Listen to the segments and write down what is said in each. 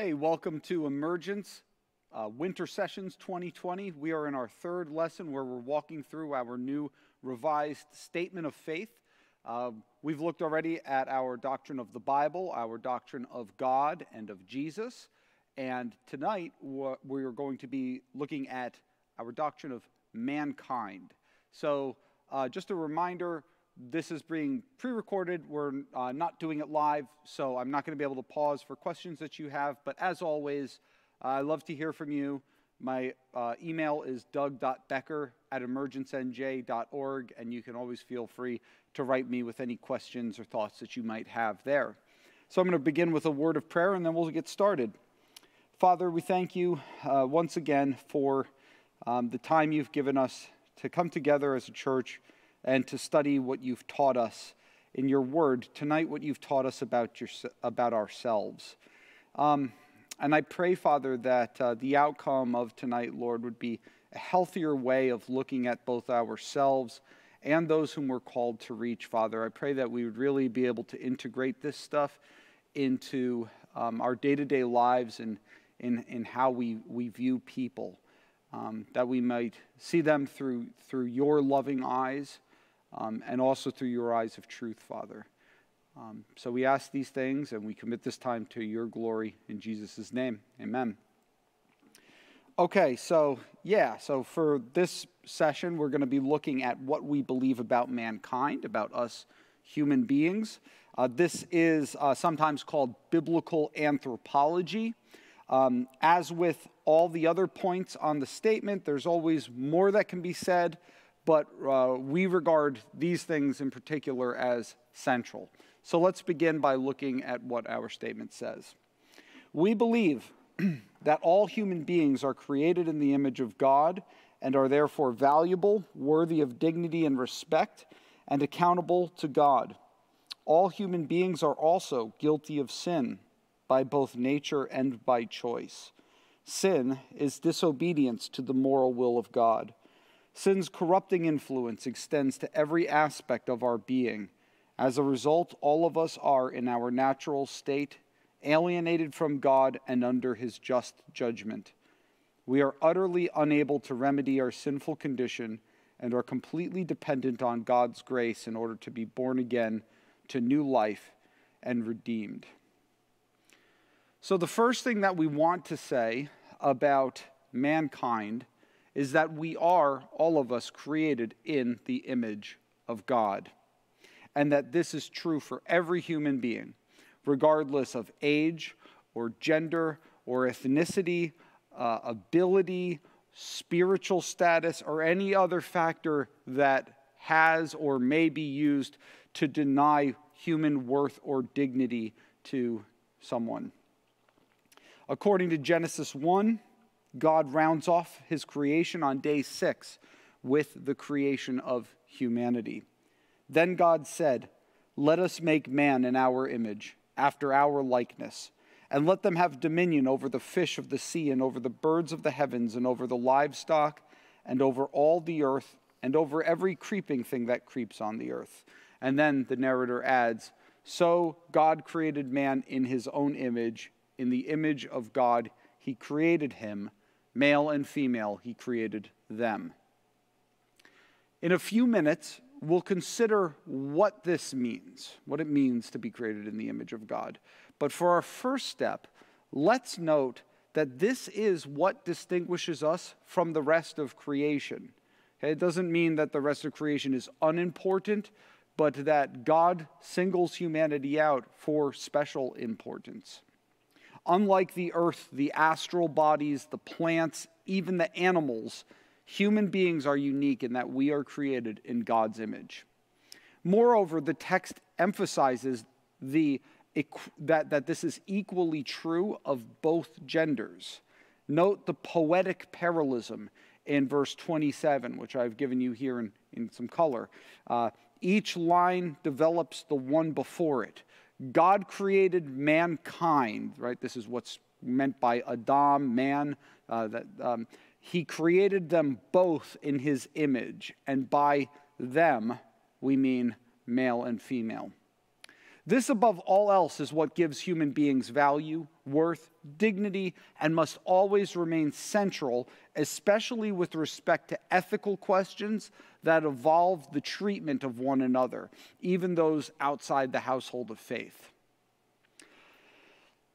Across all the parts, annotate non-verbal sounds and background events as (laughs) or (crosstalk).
Hey, welcome to Emergence uh, Winter Sessions 2020. We are in our third lesson where we're walking through our new revised statement of faith. Uh, we've looked already at our doctrine of the Bible, our doctrine of God and of Jesus. And tonight we're going to be looking at our doctrine of mankind. So, uh, just a reminder this is being pre recorded. We're uh, not doing it live, so I'm not going to be able to pause for questions that you have. But as always, uh, I love to hear from you. My uh, email is doug.becker at emergencenj.org, and you can always feel free to write me with any questions or thoughts that you might have there. So I'm going to begin with a word of prayer, and then we'll get started. Father, we thank you uh, once again for um, the time you've given us to come together as a church and to study what you've taught us in your word tonight, what you've taught us about, your, about ourselves. Um, and I pray, Father, that uh, the outcome of tonight, Lord, would be a healthier way of looking at both ourselves and those whom we're called to reach, Father. I pray that we would really be able to integrate this stuff into um, our day to day lives and in, in how we, we view people, um, that we might see them through, through your loving eyes um, and also through your eyes of truth, Father. Um, so we ask these things and we commit this time to your glory in Jesus' name. Amen. Okay, so yeah, so for this session, we're going to be looking at what we believe about mankind, about us human beings. Uh, this is uh, sometimes called biblical anthropology. Um, as with all the other points on the statement, there's always more that can be said but uh, we regard these things in particular as central. So let's begin by looking at what our statement says. We believe (clears throat) that all human beings are created in the image of God and are therefore valuable, worthy of dignity and respect, and accountable to God. All human beings are also guilty of sin by both nature and by choice. Sin is disobedience to the moral will of God. Sin's corrupting influence extends to every aspect of our being. As a result, all of us are, in our natural state, alienated from God and under his just judgment. We are utterly unable to remedy our sinful condition and are completely dependent on God's grace in order to be born again to new life and redeemed. So, the first thing that we want to say about mankind is that we are, all of us, created in the image of God. And that this is true for every human being, regardless of age or gender or ethnicity, uh, ability, spiritual status, or any other factor that has or may be used to deny human worth or dignity to someone. According to Genesis 1, God rounds off his creation on day six with the creation of humanity. Then God said, Let us make man in our image, after our likeness, and let them have dominion over the fish of the sea, and over the birds of the heavens, and over the livestock, and over all the earth, and over every creeping thing that creeps on the earth. And then the narrator adds, So God created man in his own image. In the image of God, he created him Male and female, he created them. In a few minutes, we'll consider what this means, what it means to be created in the image of God. But for our first step, let's note that this is what distinguishes us from the rest of creation. Okay, it doesn't mean that the rest of creation is unimportant, but that God singles humanity out for special importance. Unlike the earth, the astral bodies, the plants, even the animals, human beings are unique in that we are created in God's image. Moreover, the text emphasizes the, that, that this is equally true of both genders. Note the poetic parallelism in verse 27, which I've given you here in, in some color. Uh, each line develops the one before it. God created mankind, right? This is what's meant by Adam, man. Uh, that um, he created them both in his image, and by them we mean male and female. This, above all else, is what gives human beings value, worth, dignity, and must always remain central, especially with respect to ethical questions that involve the treatment of one another, even those outside the household of faith.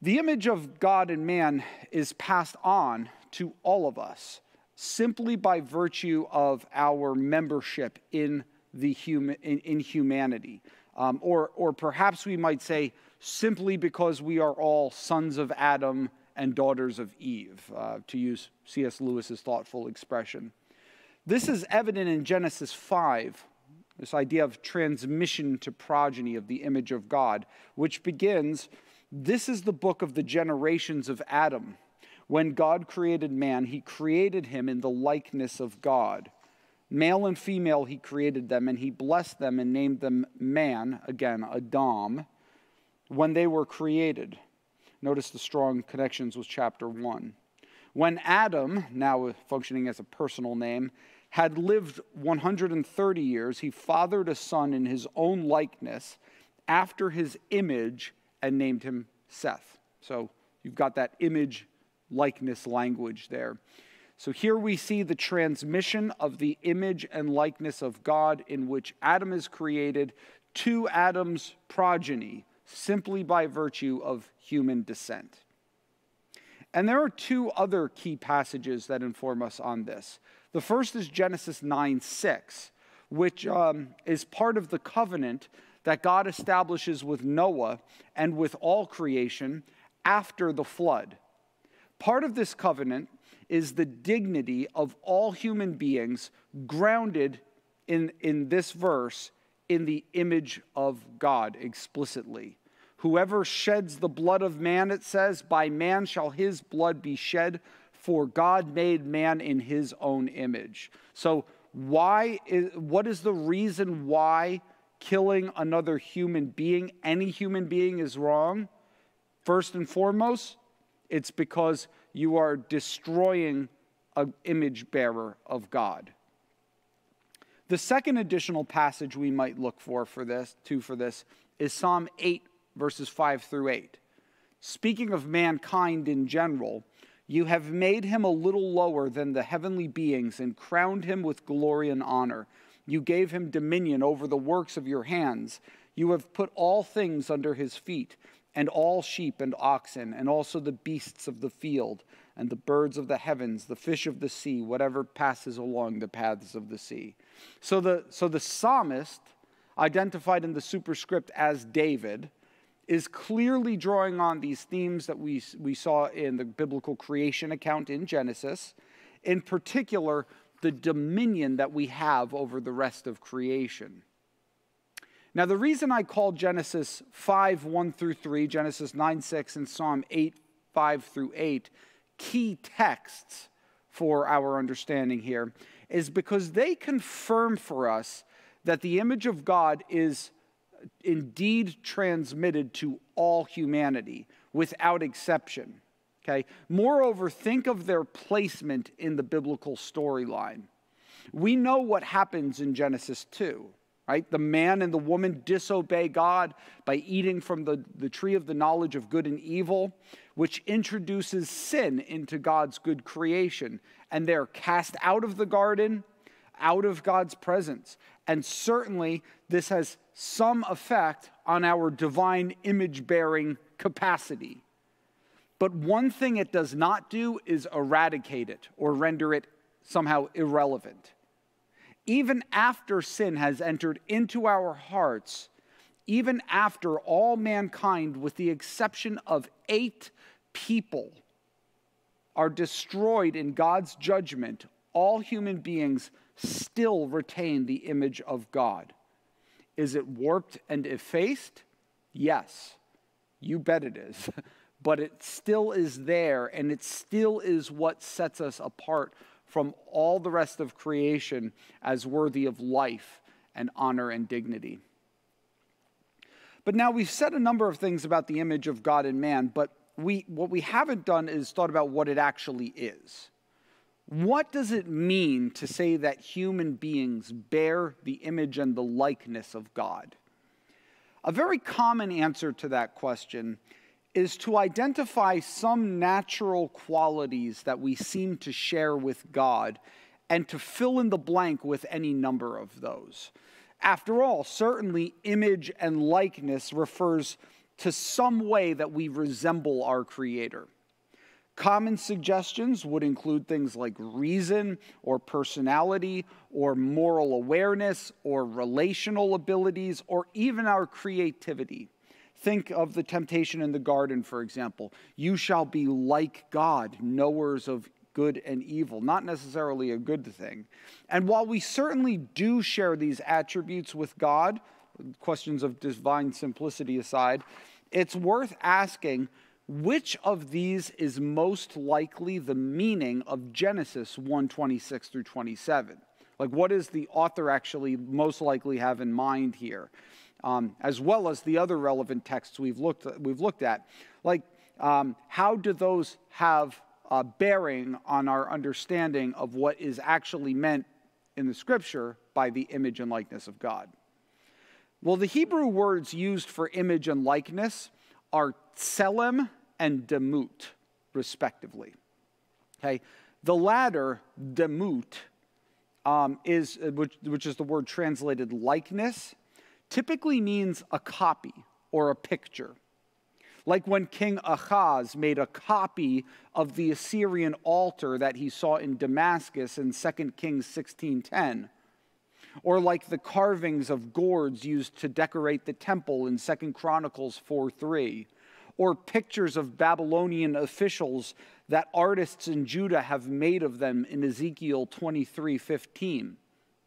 The image of God and man is passed on to all of us simply by virtue of our membership in, the human, in, in humanity. Um, or, or perhaps we might say, simply because we are all sons of Adam and daughters of Eve, uh, to use C.S. Lewis's thoughtful expression. This is evident in Genesis 5, this idea of transmission to progeny of the image of God, which begins This is the book of the generations of Adam. When God created man, he created him in the likeness of God. Male and female, he created them, and he blessed them and named them man, again, Adam, when they were created. Notice the strong connections with chapter 1. When Adam, now functioning as a personal name, had lived 130 years, he fathered a son in his own likeness after his image and named him Seth. So you've got that image likeness language there. So here we see the transmission of the image and likeness of God in which Adam is created to Adam's progeny simply by virtue of human descent. And there are two other key passages that inform us on this. The first is Genesis 9 6, which um, is part of the covenant that God establishes with Noah and with all creation after the flood. Part of this covenant is the dignity of all human beings grounded in, in this verse in the image of God explicitly. Whoever sheds the blood of man, it says, by man shall his blood be shed, for God made man in his own image. So, why is, what is the reason why killing another human being, any human being, is wrong? First and foremost, it's because you are destroying an image bearer of God. The second additional passage we might look for for this, to for this, is Psalm 8, verses 5 through 8. Speaking of mankind in general, you have made him a little lower than the heavenly beings and crowned him with glory and honor. You gave him dominion over the works of your hands. You have put all things under his feet and all sheep and oxen, and also the beasts of the field, and the birds of the heavens, the fish of the sea, whatever passes along the paths of the sea. So the, so the psalmist, identified in the superscript as David, is clearly drawing on these themes that we, we saw in the biblical creation account in Genesis, in particular, the dominion that we have over the rest of creation. Now, the reason I call Genesis 5 1 through 3, Genesis 9 6, and Psalm 8 5 through 8 key texts for our understanding here is because they confirm for us that the image of God is indeed transmitted to all humanity without exception. Okay? Moreover, think of their placement in the biblical storyline. We know what happens in Genesis 2 right? The man and the woman disobey God by eating from the, the tree of the knowledge of good and evil, which introduces sin into God's good creation. And they're cast out of the garden, out of God's presence. And certainly, this has some effect on our divine image bearing capacity. But one thing it does not do is eradicate it or render it somehow irrelevant even after sin has entered into our hearts, even after all mankind, with the exception of eight people, are destroyed in God's judgment, all human beings still retain the image of God. Is it warped and effaced? Yes, you bet it is. (laughs) but it still is there, and it still is what sets us apart from all the rest of creation as worthy of life and honor and dignity. But now we've said a number of things about the image of God in man, but we, what we haven't done is thought about what it actually is. What does it mean to say that human beings bear the image and the likeness of God? A very common answer to that question is to identify some natural qualities that we seem to share with God and to fill in the blank with any number of those. After all, certainly image and likeness refers to some way that we resemble our Creator. Common suggestions would include things like reason or personality or moral awareness or relational abilities or even our creativity. Think of the temptation in the garden, for example. You shall be like God, knowers of good and evil, not necessarily a good thing. And while we certainly do share these attributes with God, questions of divine simplicity aside, it's worth asking which of these is most likely the meaning of Genesis 1:26 through 27? Like, what does the author actually most likely have in mind here? Um, as well as the other relevant texts we've looked, we've looked at. Like, um, how do those have a bearing on our understanding of what is actually meant in the scripture by the image and likeness of God? Well, the Hebrew words used for image and likeness are tselem and demut, respectively. Okay, the latter, demut, um, is uh, which, which is the word translated likeness, typically means a copy or a picture. Like when King Ahaz made a copy of the Assyrian altar that he saw in Damascus in 2 Kings 16:10 or like the carvings of gourds used to decorate the temple in 2 Chronicles 4 3, or pictures of Babylonian officials that artists in Judah have made of them in Ezekiel 23:15.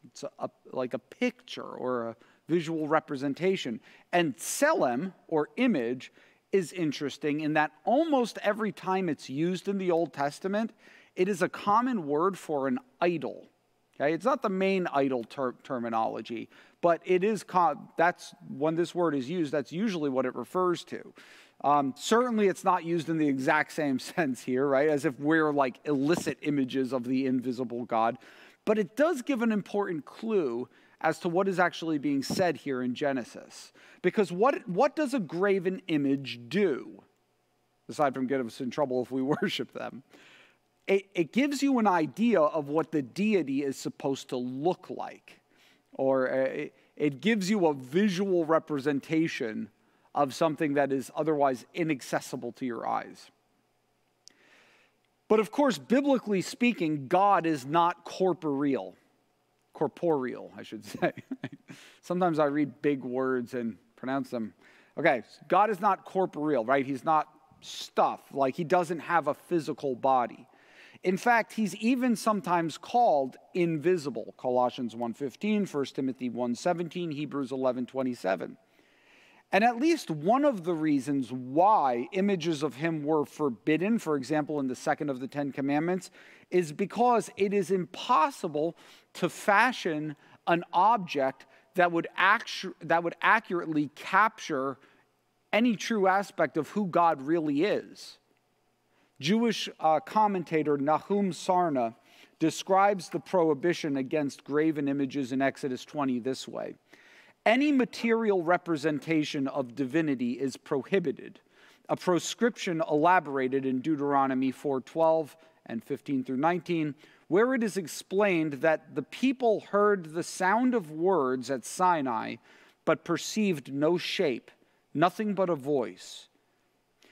It's a, a, like a picture or a visual representation. And tselem, or image, is interesting in that almost every time it's used in the Old Testament, it is a common word for an idol. Okay, it's not the main idol ter- terminology, but it is. that's when this word is used. That's usually what it refers to. Um, certainly, it's not used in the exact same (laughs) sense here, right? As if we're like illicit images of the invisible God. But it does give an important clue as to what is actually being said here in Genesis. Because what, what does a graven image do? Aside from get us in trouble if we (laughs) worship them it, it gives you an idea of what the deity is supposed to look like, or uh, it, it gives you a visual representation of something that is otherwise inaccessible to your eyes. But of course, biblically speaking, God is not corporeal. Corporeal, I should (laughs) say. Sometimes I read big words and pronounce them. Okay, God is not corporeal, right? He's not stuff. Like he doesn't have a physical body. In fact, he's even sometimes called invisible. Colossians 1:15, 1 Timothy 1:17, Hebrews 11:27. And at least one of the reasons why images of him were forbidden, for example, in the second of the Ten Commandments, is because it is impossible to fashion an object that would, actu- that would accurately capture any true aspect of who God really is. Jewish uh, commentator Nahum Sarna describes the prohibition against graven images in Exodus 20 this way Any material representation of divinity is prohibited, a proscription elaborated in Deuteronomy 4:12 and 15 through 19, where it is explained that the people heard the sound of words at Sinai, but perceived no shape, nothing but a voice.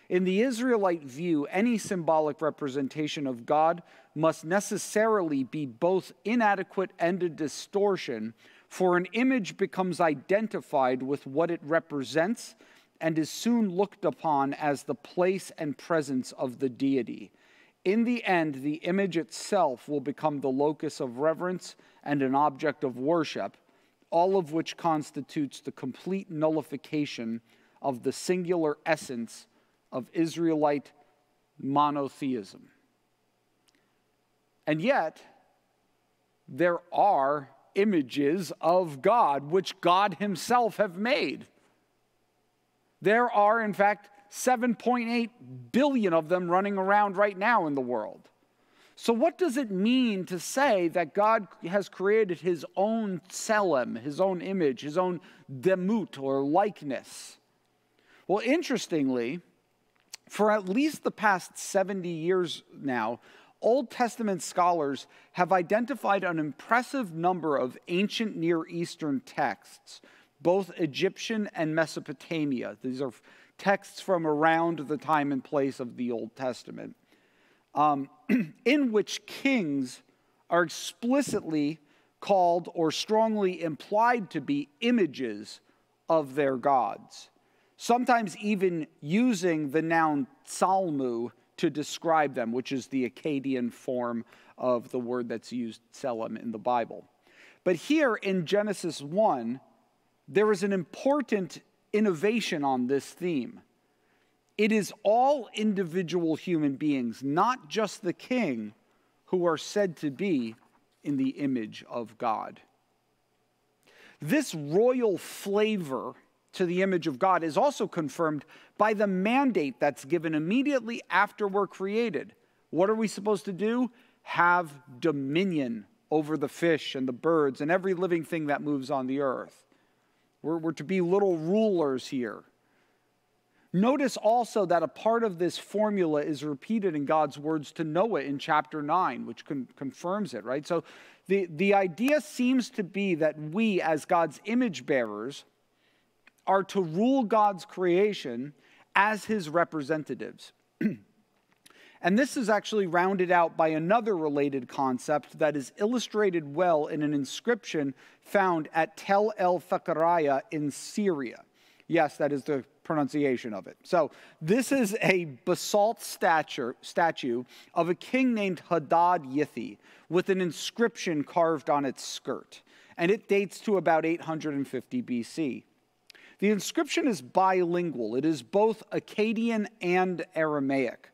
In the Israelite view, any symbolic representation of God must necessarily be both inadequate and a distortion, for an image becomes identified with what it represents and is soon looked upon as the place and presence of the deity. In the end, the image itself will become the locus of reverence and an object of worship, all of which constitutes the complete nullification of the singular essence of Israelite monotheism. And yet, there are images of God which God Himself have made. There are, in fact, 7.8 billion of them running around right now in the world. So, what does it mean to say that God has created his own tselem, his own image, his own demut or likeness? Well, interestingly, for at least the past 70 years now, Old Testament scholars have identified an impressive number of ancient Near Eastern texts, both Egyptian and Mesopotamia. These are texts from around the time and place of the Old Testament um, (clears throat) in which kings are explicitly called or strongly implied to be images of their gods, sometimes even using the noun tsalmu to describe them, which is the Akkadian form of the word that's used tselem, in the Bible. But here in Genesis 1, there is an important innovation on this theme. It is all individual human beings, not just the king, who are said to be in the image of God. This royal flavor to the image of God is also confirmed by the mandate that's given immediately after we're created. What are we supposed to do? Have dominion over the fish and the birds and every living thing that moves on the earth. We're, we're to be little rulers here. Notice also that a part of this formula is repeated in God's words to Noah in chapter 9, which con- confirms it, right? So the, the idea seems to be that we, as God's image bearers, are to rule God's creation as his representatives. (clears throat) and this is actually rounded out by another related concept that is illustrated well in an inscription found at Tel el Fakaraya in Syria. Yes, that is the pronunciation of it. So, this is a basalt statue, statue of a king named Hadad Yithi with an inscription carved on its skirt, and it dates to about 850 BC. The inscription is bilingual, it is both Akkadian and Aramaic.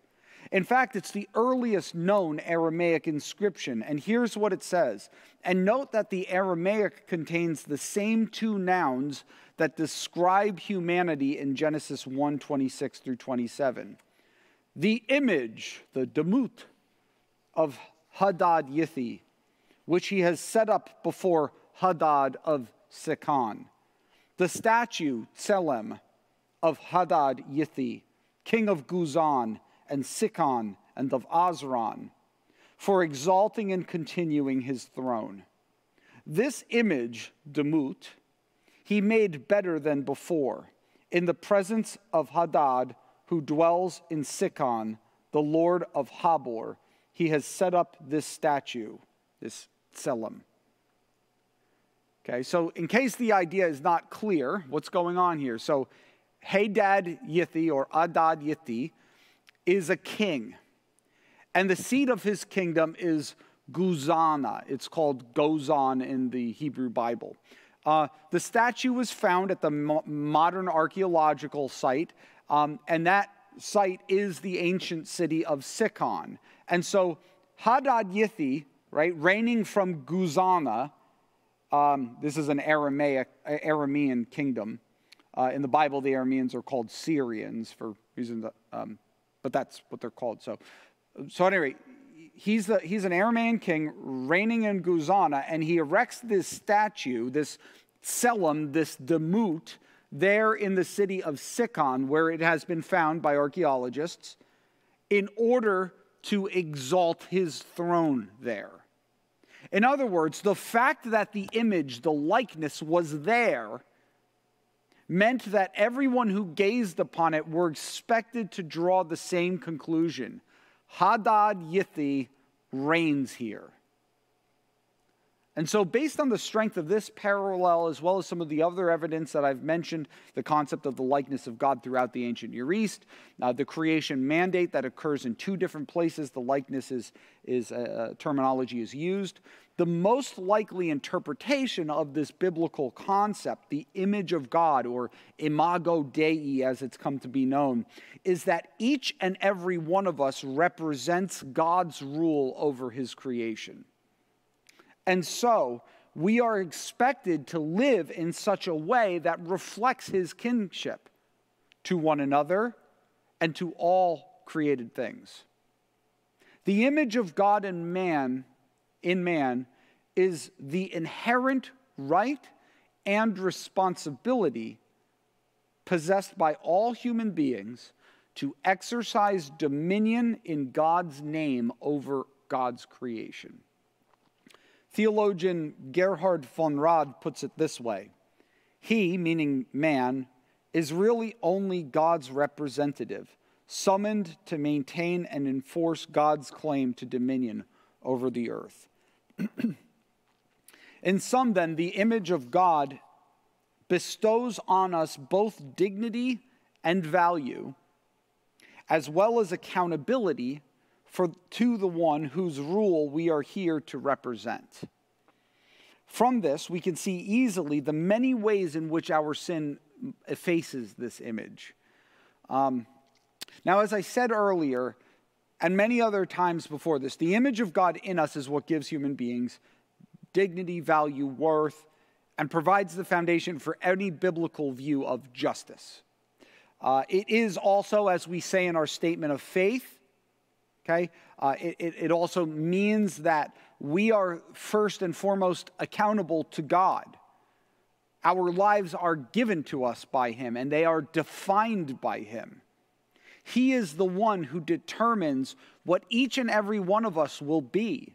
In fact, it's the earliest known Aramaic inscription, and here's what it says. And note that the Aramaic contains the same two nouns that describe humanity in Genesis 1 26 through 27. The image, the demut, of Hadad Yithi, which he has set up before Hadad of Sikan. The statue, Tselem, of Hadad Yithi, king of Guzan and Sikan and of Azran, for exalting and continuing his throne. This image, Demut, he made better than before, in the presence of Hadad, who dwells in Sikan, the Lord of Habor. He has set up this statue, this Tselem. Okay, so in case the idea is not clear, what's going on here? So, Hadad Yithi or Adad Yithi is a king, and the seat of his kingdom is Guzana. It's called Gozan in the Hebrew Bible. Uh, the statue was found at the mo- modern archaeological site, um, and that site is the ancient city of Sikan. And so Hadad Yithi, right, reigning from Guzana, um, this is an Aramaic, Aramean kingdom. Uh, in the Bible, the Arameans are called Syrians for reasons, um, but that's what they're called. So, so anyway, he's, the, he's an Aramean king reigning in Guzana, and he erects this statue, this Tselem, this Demut, there in the city of Sikan, where it has been found by archaeologists, in order to exalt his throne there. In other words, the fact that the image, the likeness was there, meant that everyone who gazed upon it were expected to draw the same conclusion Hadad Yithi reigns here. And so, based on the strength of this parallel, as well as some of the other evidence that I've mentioned, the concept of the likeness of God throughout the ancient Near East, uh, the creation mandate that occurs in two different places, the likeness is, is uh, terminology is used. The most likely interpretation of this biblical concept, the image of God, or imago Dei as it's come to be known, is that each and every one of us represents God's rule over his creation. And so we are expected to live in such a way that reflects his kinship to one another and to all created things. The image of God in man, in man, is the inherent right and responsibility possessed by all human beings to exercise dominion in God's name over God's creation. Theologian Gerhard von Rad puts it this way He, meaning man, is really only God's representative, summoned to maintain and enforce God's claim to dominion over the earth. (clears throat) In sum, then, the image of God bestows on us both dignity and value, as well as accountability for, to the one whose rule we are here to represent. From this, we can see easily the many ways in which our sin effaces this image. Um, now, as I said earlier, and many other times before this, the image of God in us is what gives human beings dignity, value, worth, and provides the foundation for any biblical view of justice. Uh, it is also, as we say in our statement of faith, okay, uh, it, it also means that we are first and foremost accountable to God. Our lives are given to us by Him and they are defined by Him. He is the one who determines what each and every one of us will be.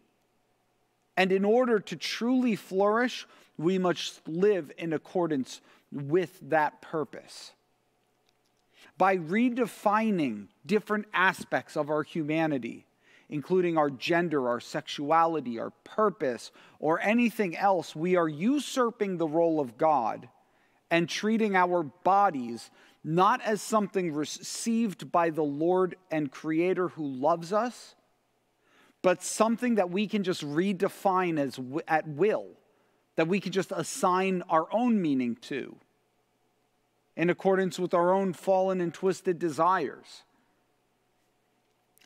And in order to truly flourish, we must live in accordance with that purpose. By redefining different aspects of our humanity, including our gender, our sexuality, our purpose, or anything else, we are usurping the role of God and treating our bodies not as something received by the Lord and Creator who loves us, but something that we can just redefine as at will, that we can just assign our own meaning to in accordance with our own fallen and twisted desires.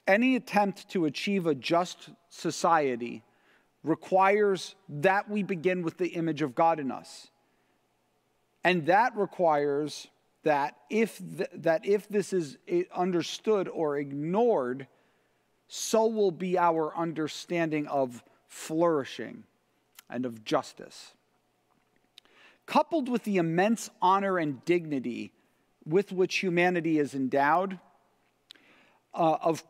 Any attempt to achieve a just society requires that we begin with the image of God in us. And that requires that if, th- that if this is understood or ignored, so will be our understanding of flourishing and of justice. Coupled with the immense honor and dignity with which humanity is endowed, uh, of,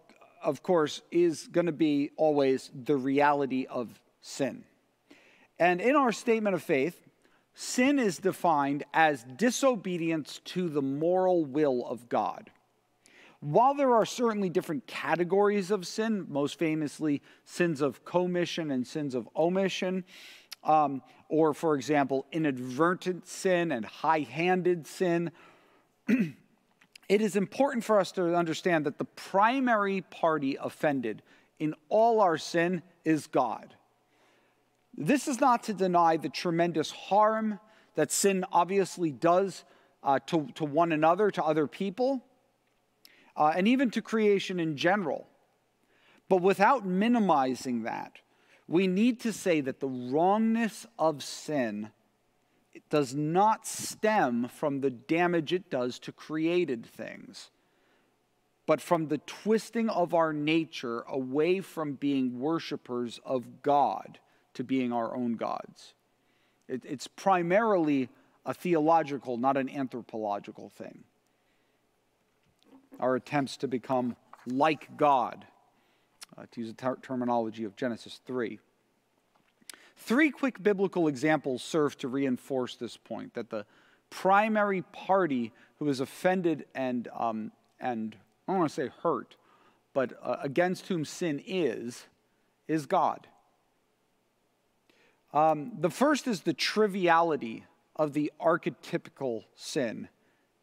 of course, is going to be always the reality of sin. And in our statement of faith, sin is defined as disobedience to the moral will of God. While there are certainly different categories of sin, most famously sins of commission and sins of omission, um, or for example, inadvertent sin and high handed sin, (clears throat) it is important for us to understand that the primary party offended in all our sin is God. This is not to deny the tremendous harm that sin obviously does uh, to, to one another, to other people uh, and even to creation in general. But without minimizing that, we need to say that the wrongness of sin does not stem from the damage it does to created things, but from the twisting of our nature away from being worshipers of God to being our own gods. It, it's primarily a theological, not an anthropological thing our attempts to become like God, uh, to use the ter- terminology of Genesis 3. Three quick biblical examples serve to reinforce this point that the primary party who is offended and, um, and I don't want to say hurt, but uh, against whom sin is, is God. Um, the first is the triviality of the archetypical sin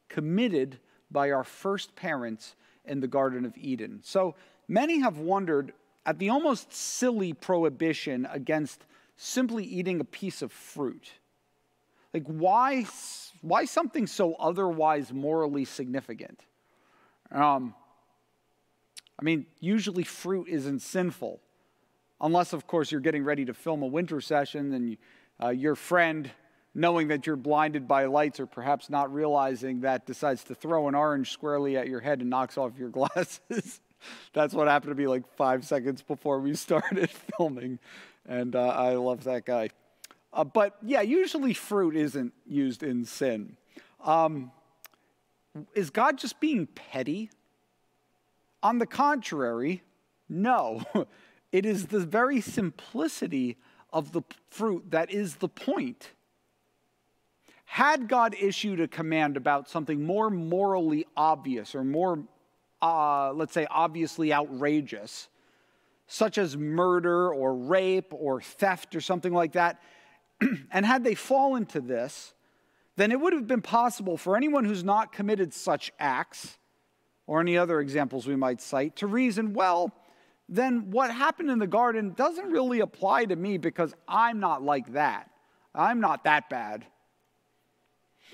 committed by our first parents in the Garden of Eden. So many have wondered at the almost silly prohibition against simply eating a piece of fruit. Like, why, why something so otherwise morally significant? Um, I mean, usually fruit isn't sinful, unless, of course, you're getting ready to film a winter session and you, uh, your friend knowing that you're blinded by lights or perhaps not realizing that, decides to throw an orange squarely at your head and knocks off your (laughs) glasses. That's what happened to me like five seconds before we (laughs) started filming. And uh, I love that guy. Uh, but yeah, usually fruit isn't used in sin. Um, is God just being petty? On the contrary, no. (laughs) It is the very simplicity of the fruit that is the point. Had God issued a command about something more morally obvious or more, uh, let's say, obviously outrageous, such as murder or rape or theft or something like that, (clears throat) and had they fallen to this, then it would have been possible for anyone who's not committed such acts, or any other examples we might cite, to reason, well, then what happened in the garden doesn't really apply to me because I'm not like that. I'm not that bad.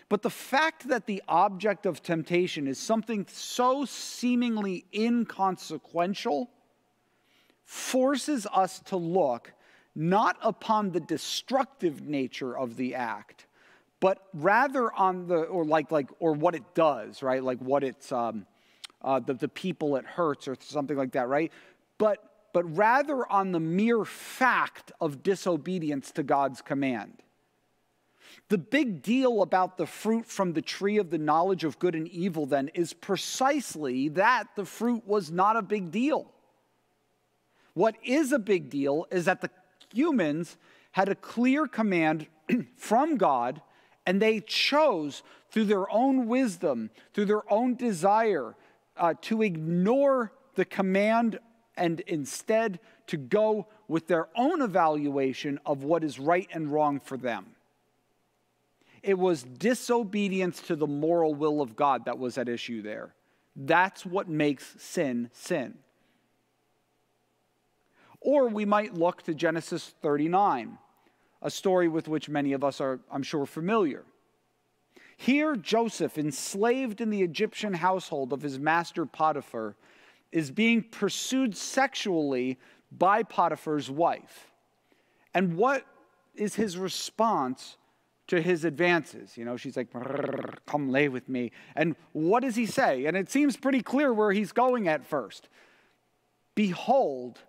But the fact that the object of temptation is something so seemingly inconsequential forces us to look not upon the destructive nature of the act, but rather on the, or like, like, or what it does, right? Like what it's, um, uh, the, the people it hurts or something like that, right? But, but rather on the mere fact of disobedience to God's command. The big deal about the fruit from the tree of the knowledge of good and evil, then, is precisely that the fruit was not a big deal. What is a big deal is that the humans had a clear command (clears throat) from God, and they chose through their own wisdom, through their own desire, uh, to ignore the command and instead to go with their own evaluation of what is right and wrong for them. It was disobedience to the moral will of God that was at issue there. That's what makes sin sin. Or we might look to Genesis 39, a story with which many of us are, I'm sure, familiar. Here, Joseph, enslaved in the Egyptian household of his master Potiphar, is being pursued sexually by Potiphar's wife. And what is his response to his advances? You know, she's like, come lay with me. And what does he say? And it seems pretty clear where he's going at first. Behold,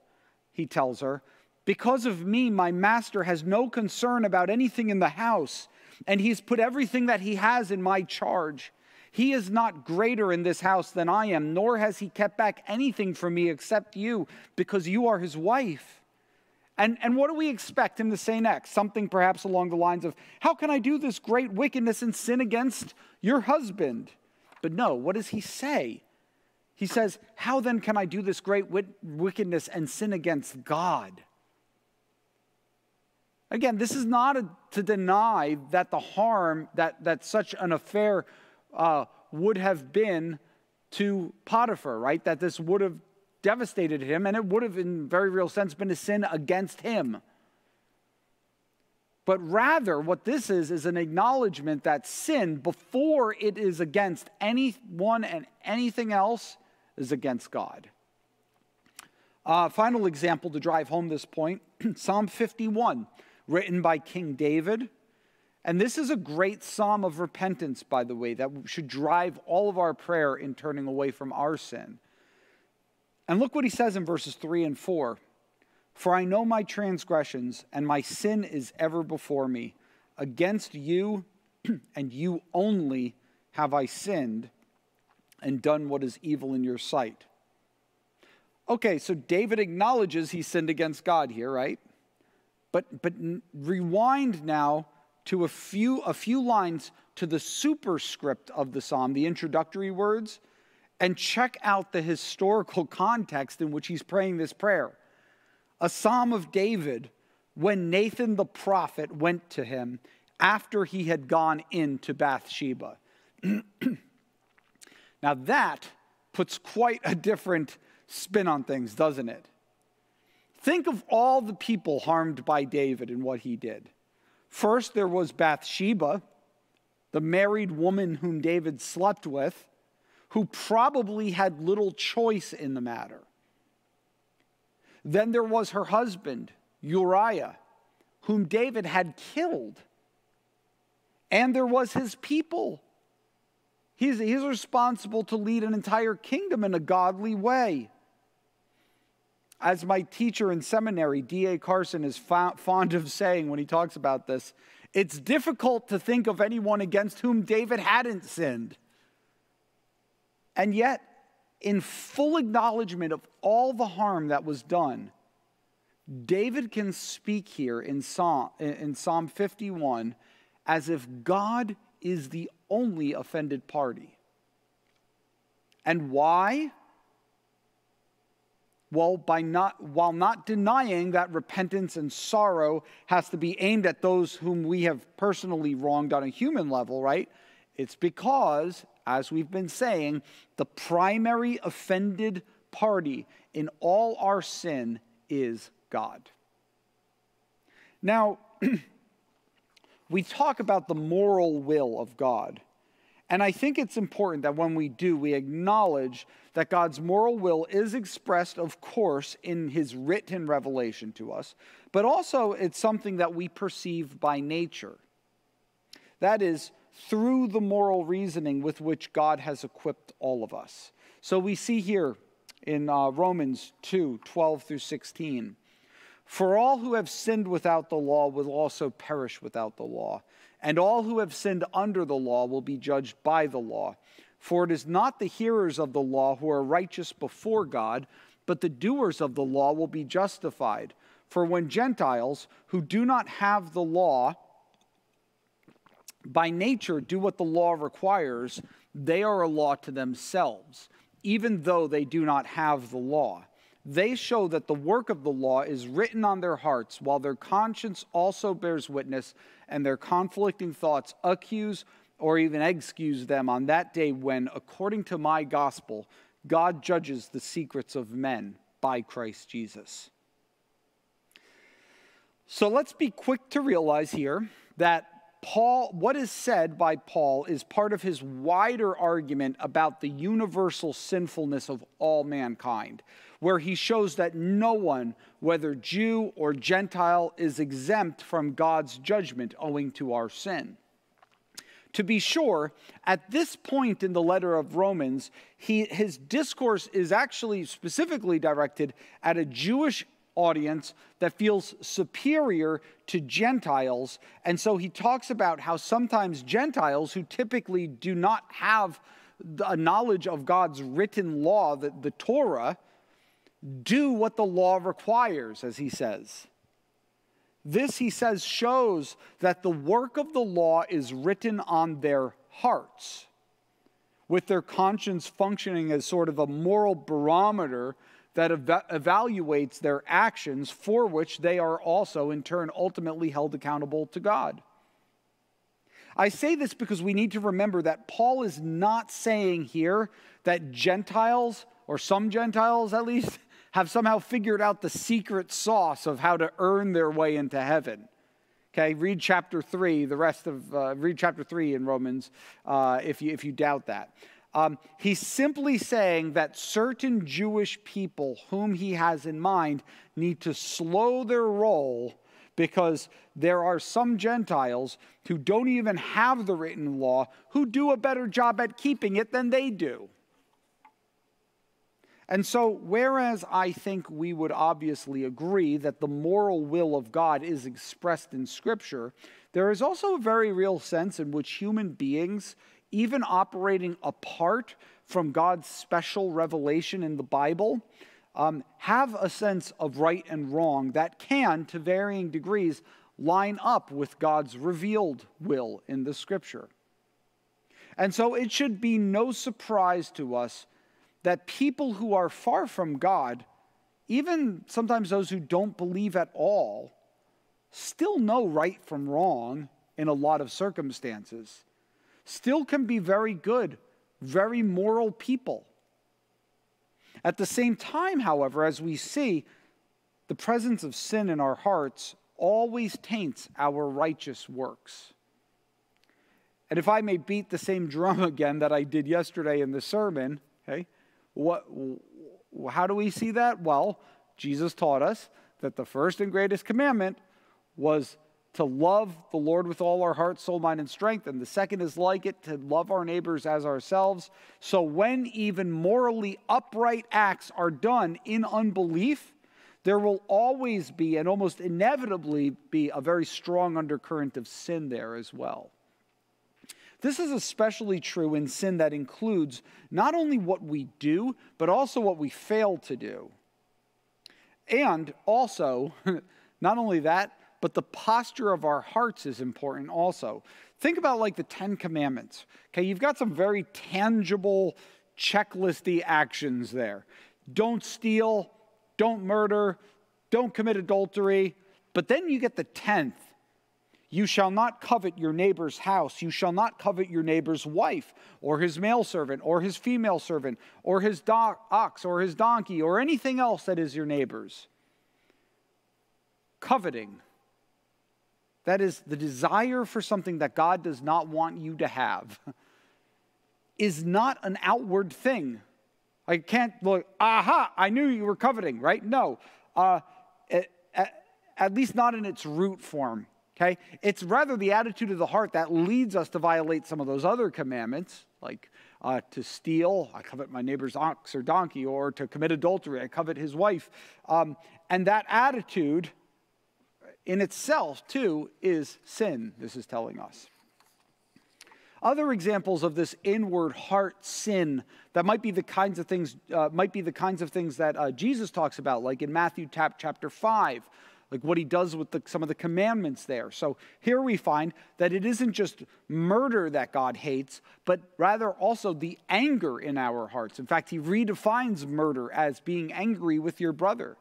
he tells her, because of me, my master has no concern about anything in the house, and he's put everything that he has in my charge. He is not greater in this house than I am, nor has he kept back anything from me except you, because you are his wife. And, and what do we expect him to say next? Something perhaps along the lines of, How can I do this great wickedness and sin against your husband? But no, what does he say? He says, How then can I do this great wickedness and sin against God? Again, this is not a, to deny that the harm that, that such an affair uh, would have been to Potiphar, right? That this would have devastated him and it would have, in very real sense, been a sin against him. But rather, what this is, is an acknowledgement that sin, before it is against anyone and anything else, is against God. Uh, final example to drive home this point (clears throat) Psalm 51, written by King David. And this is a great psalm of repentance, by the way, that should drive all of our prayer in turning away from our sin. And look what he says in verses 3 and 4 For I know my transgressions, and my sin is ever before me. Against you (clears throat) and you only have I sinned and done what is evil in your sight. Okay, so David acknowledges he sinned against God here, right? But, but rewind now to a few, a few lines to the superscript of the psalm, the introductory words, and check out the historical context in which he's praying this prayer. A psalm of David when Nathan the prophet went to him after he had gone into Bathsheba. (clears throat) now, that puts quite a different spin on things, doesn't it? Think of all the people harmed by David and what he did. First, there was Bathsheba, the married woman whom David slept with, who probably had little choice in the matter. Then there was her husband, Uriah, whom David had killed. And there was his people. He's, he's responsible to lead an entire kingdom in a godly way. As my teacher in seminary, D.A. Carson, is fond of saying when he talks about this, it's difficult to think of anyone against whom David hadn't sinned. And yet, in full acknowledgement of all the harm that was done, David can speak here in Psalm, in Psalm 51 as if God is the only offended party. And why? Well, by not, while not denying that repentance and sorrow has to be aimed at those whom we have personally wronged on a human level, right? It's because, as we've been saying, the primary offended party in all our sin is God. Now, (clears throat) we talk about the moral will of God. And I think it's important that when we do, we acknowledge that God's moral will is expressed, of course, in his written revelation to us, but also it's something that we perceive by nature. That is, through the moral reasoning with which God has equipped all of us. So we see here in uh, Romans 2 12 through 16. For all who have sinned without the law will also perish without the law, and all who have sinned under the law will be judged by the law. For it is not the hearers of the law who are righteous before God, but the doers of the law will be justified. For when Gentiles who do not have the law by nature do what the law requires, they are a law to themselves, even though they do not have the law. They show that the work of the law is written on their hearts, while their conscience also bears witness, and their conflicting thoughts accuse or even excuse them on that day when, according to my gospel, God judges the secrets of men by Christ Jesus. So let's be quick to realize here that Paul, what is said by Paul is part of his wider argument about the universal sinfulness of all mankind, where he shows that no one, whether Jew or Gentile, is exempt from God's judgment owing to our sin. To be sure, at this point in the letter of Romans, he, his discourse is actually specifically directed at a Jewish audience that feels superior to Gentiles. And so he talks about how sometimes Gentiles, who typically do not have a knowledge of God's written law, the, the Torah, do what the law requires, as he says. This, he says, shows that the work of the law is written on their hearts, with their conscience functioning as sort of a moral barometer that ev- evaluates their actions for which they are also, in turn, ultimately held accountable to God. I say this because we need to remember that Paul is not saying here that Gentiles, or some Gentiles at least, (laughs) have somehow figured out the secret sauce of how to earn their way into heaven. Okay, read chapter 3, the rest of, uh, read chapter 3 in Romans uh, if, you, if you doubt that. Um, he's simply saying that certain Jewish people whom he has in mind need to slow their roll because there are some Gentiles who don't even have the written law who do a better job at keeping it than they do. And so, whereas I think we would obviously agree that the moral will of God is expressed in Scripture, there is also a very real sense in which human beings even operating apart from God's special revelation in the Bible, um, have a sense of right and wrong that can, to varying degrees, line up with God's revealed will in the scripture. And so it should be no surprise to us that people who are far from God, even sometimes those who don't believe at all, still know right from wrong in a lot of circumstances still can be very good, very moral people. At the same time, however, as we see, the presence of sin in our hearts always taints our righteous works. And if I may beat the same drum (laughs) again that I did yesterday in the sermon, okay, what, how do we see that? Well, Jesus taught us that the first and greatest commandment was to love the Lord with all our heart, soul, mind, and strength. And the second is like it, to love our neighbors as ourselves. So when even morally upright acts are done in unbelief, there will always be and almost inevitably be a very strong undercurrent of sin there as well. This is especially true in sin that includes not only what we do, but also what we fail to do. And also, (laughs) not only that, but the posture of our hearts is important also. Think about like the Ten Commandments. Okay, you've got some very tangible, checklisty actions there. Don't steal, don't murder, don't commit adultery. But then you get the tenth. You shall not covet your neighbor's house. You shall not covet your neighbor's wife, or his male servant, or his female servant, or his do- ox, or his donkey, or anything else that is your neighbor's. Coveting. That is the desire for something that God does not want you to have, (laughs) is not an outward thing. I can't look, aha, I knew you were coveting, right? No, uh, at, at least not in its root form, okay? It's rather the attitude of the heart that leads us to violate some of those other commandments, like uh, to steal, I covet my neighbor's ox or donkey, or to commit adultery, I covet his wife. Um, and that attitude in itself, too, is sin, this is telling us. Other examples of this inward heart sin that might be the kinds of things uh, might be the kinds of things that uh, Jesus talks about, like in Matthew chapter five, like what he does with the, some of the commandments there. So here we find that it isn't just murder that God hates, but rather also the anger in our hearts. In fact, he redefines murder as being angry with your brother.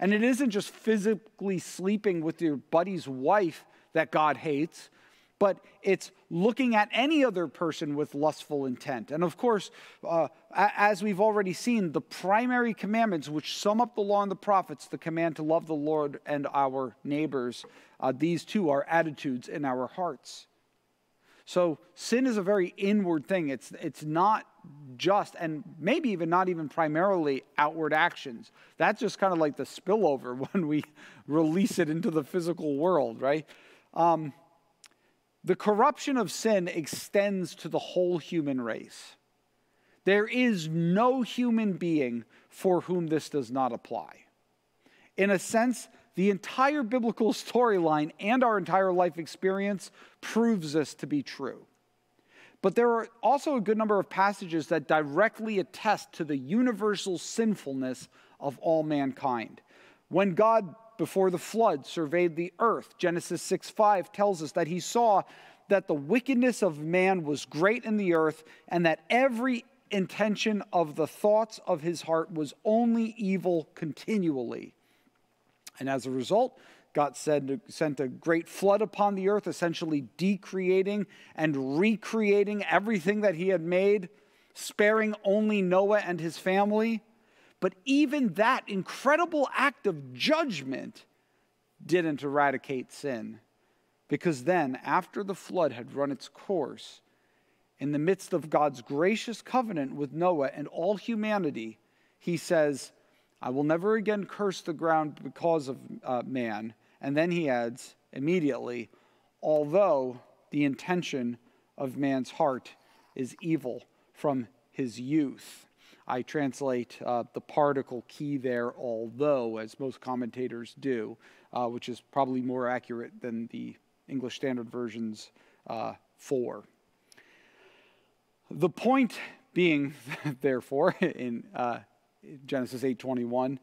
And it isn't just physically sleeping with your buddy's wife that God hates, but it's looking at any other person with lustful intent. And of course, uh, as we've already seen, the primary commandments, which sum up the law and the prophets, the command to love the Lord and our neighbors, uh, these two are attitudes in our hearts. So sin is a very inward thing. It's, it's not just, and maybe even not even primarily outward actions. That's just kind of like the spillover (laughs) when we release it into the physical world, right? Um, the corruption of sin extends to the whole human race. There is no human being for whom this does not apply. In a sense, the entire biblical storyline and our entire life experience proves this to be true. But there are also a good number of passages that directly attest to the universal sinfulness of all mankind. When God before the flood surveyed the earth. Genesis 6 5 tells us that he saw that the wickedness of man was great in the earth, and that every intention of the thoughts of his heart was only evil continually. And as a result, God said, sent a great flood upon the earth, essentially decreating and recreating everything that he had made, sparing only Noah and his family. But even that incredible act of judgment didn't eradicate sin. Because then, after the flood had run its course, in the midst of God's gracious covenant with Noah and all humanity, he says, I will never again curse the ground because of uh, man. And then he adds immediately, although the intention of man's heart is evil from his youth. I translate uh, the particle ki there, although, as most commentators do, uh, which is probably more accurate than the English Standard Version's uh, for. The point being, (laughs) therefore, in uh, Genesis 8:21,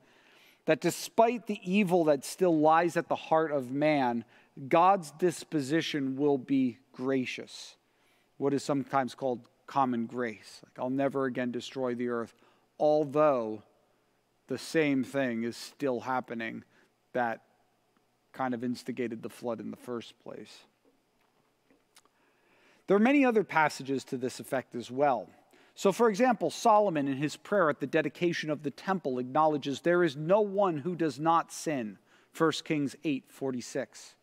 that despite the evil that still lies at the heart of man, God's disposition will be gracious. What is sometimes called common grace. Like, I'll never again destroy the earth, although the same thing is still happening that kind of instigated the flood in the first place. There are many other passages to this effect as well. So, for example, Solomon in his prayer at the dedication of the temple acknowledges there is no one who does not sin. 1 Kings 8 46.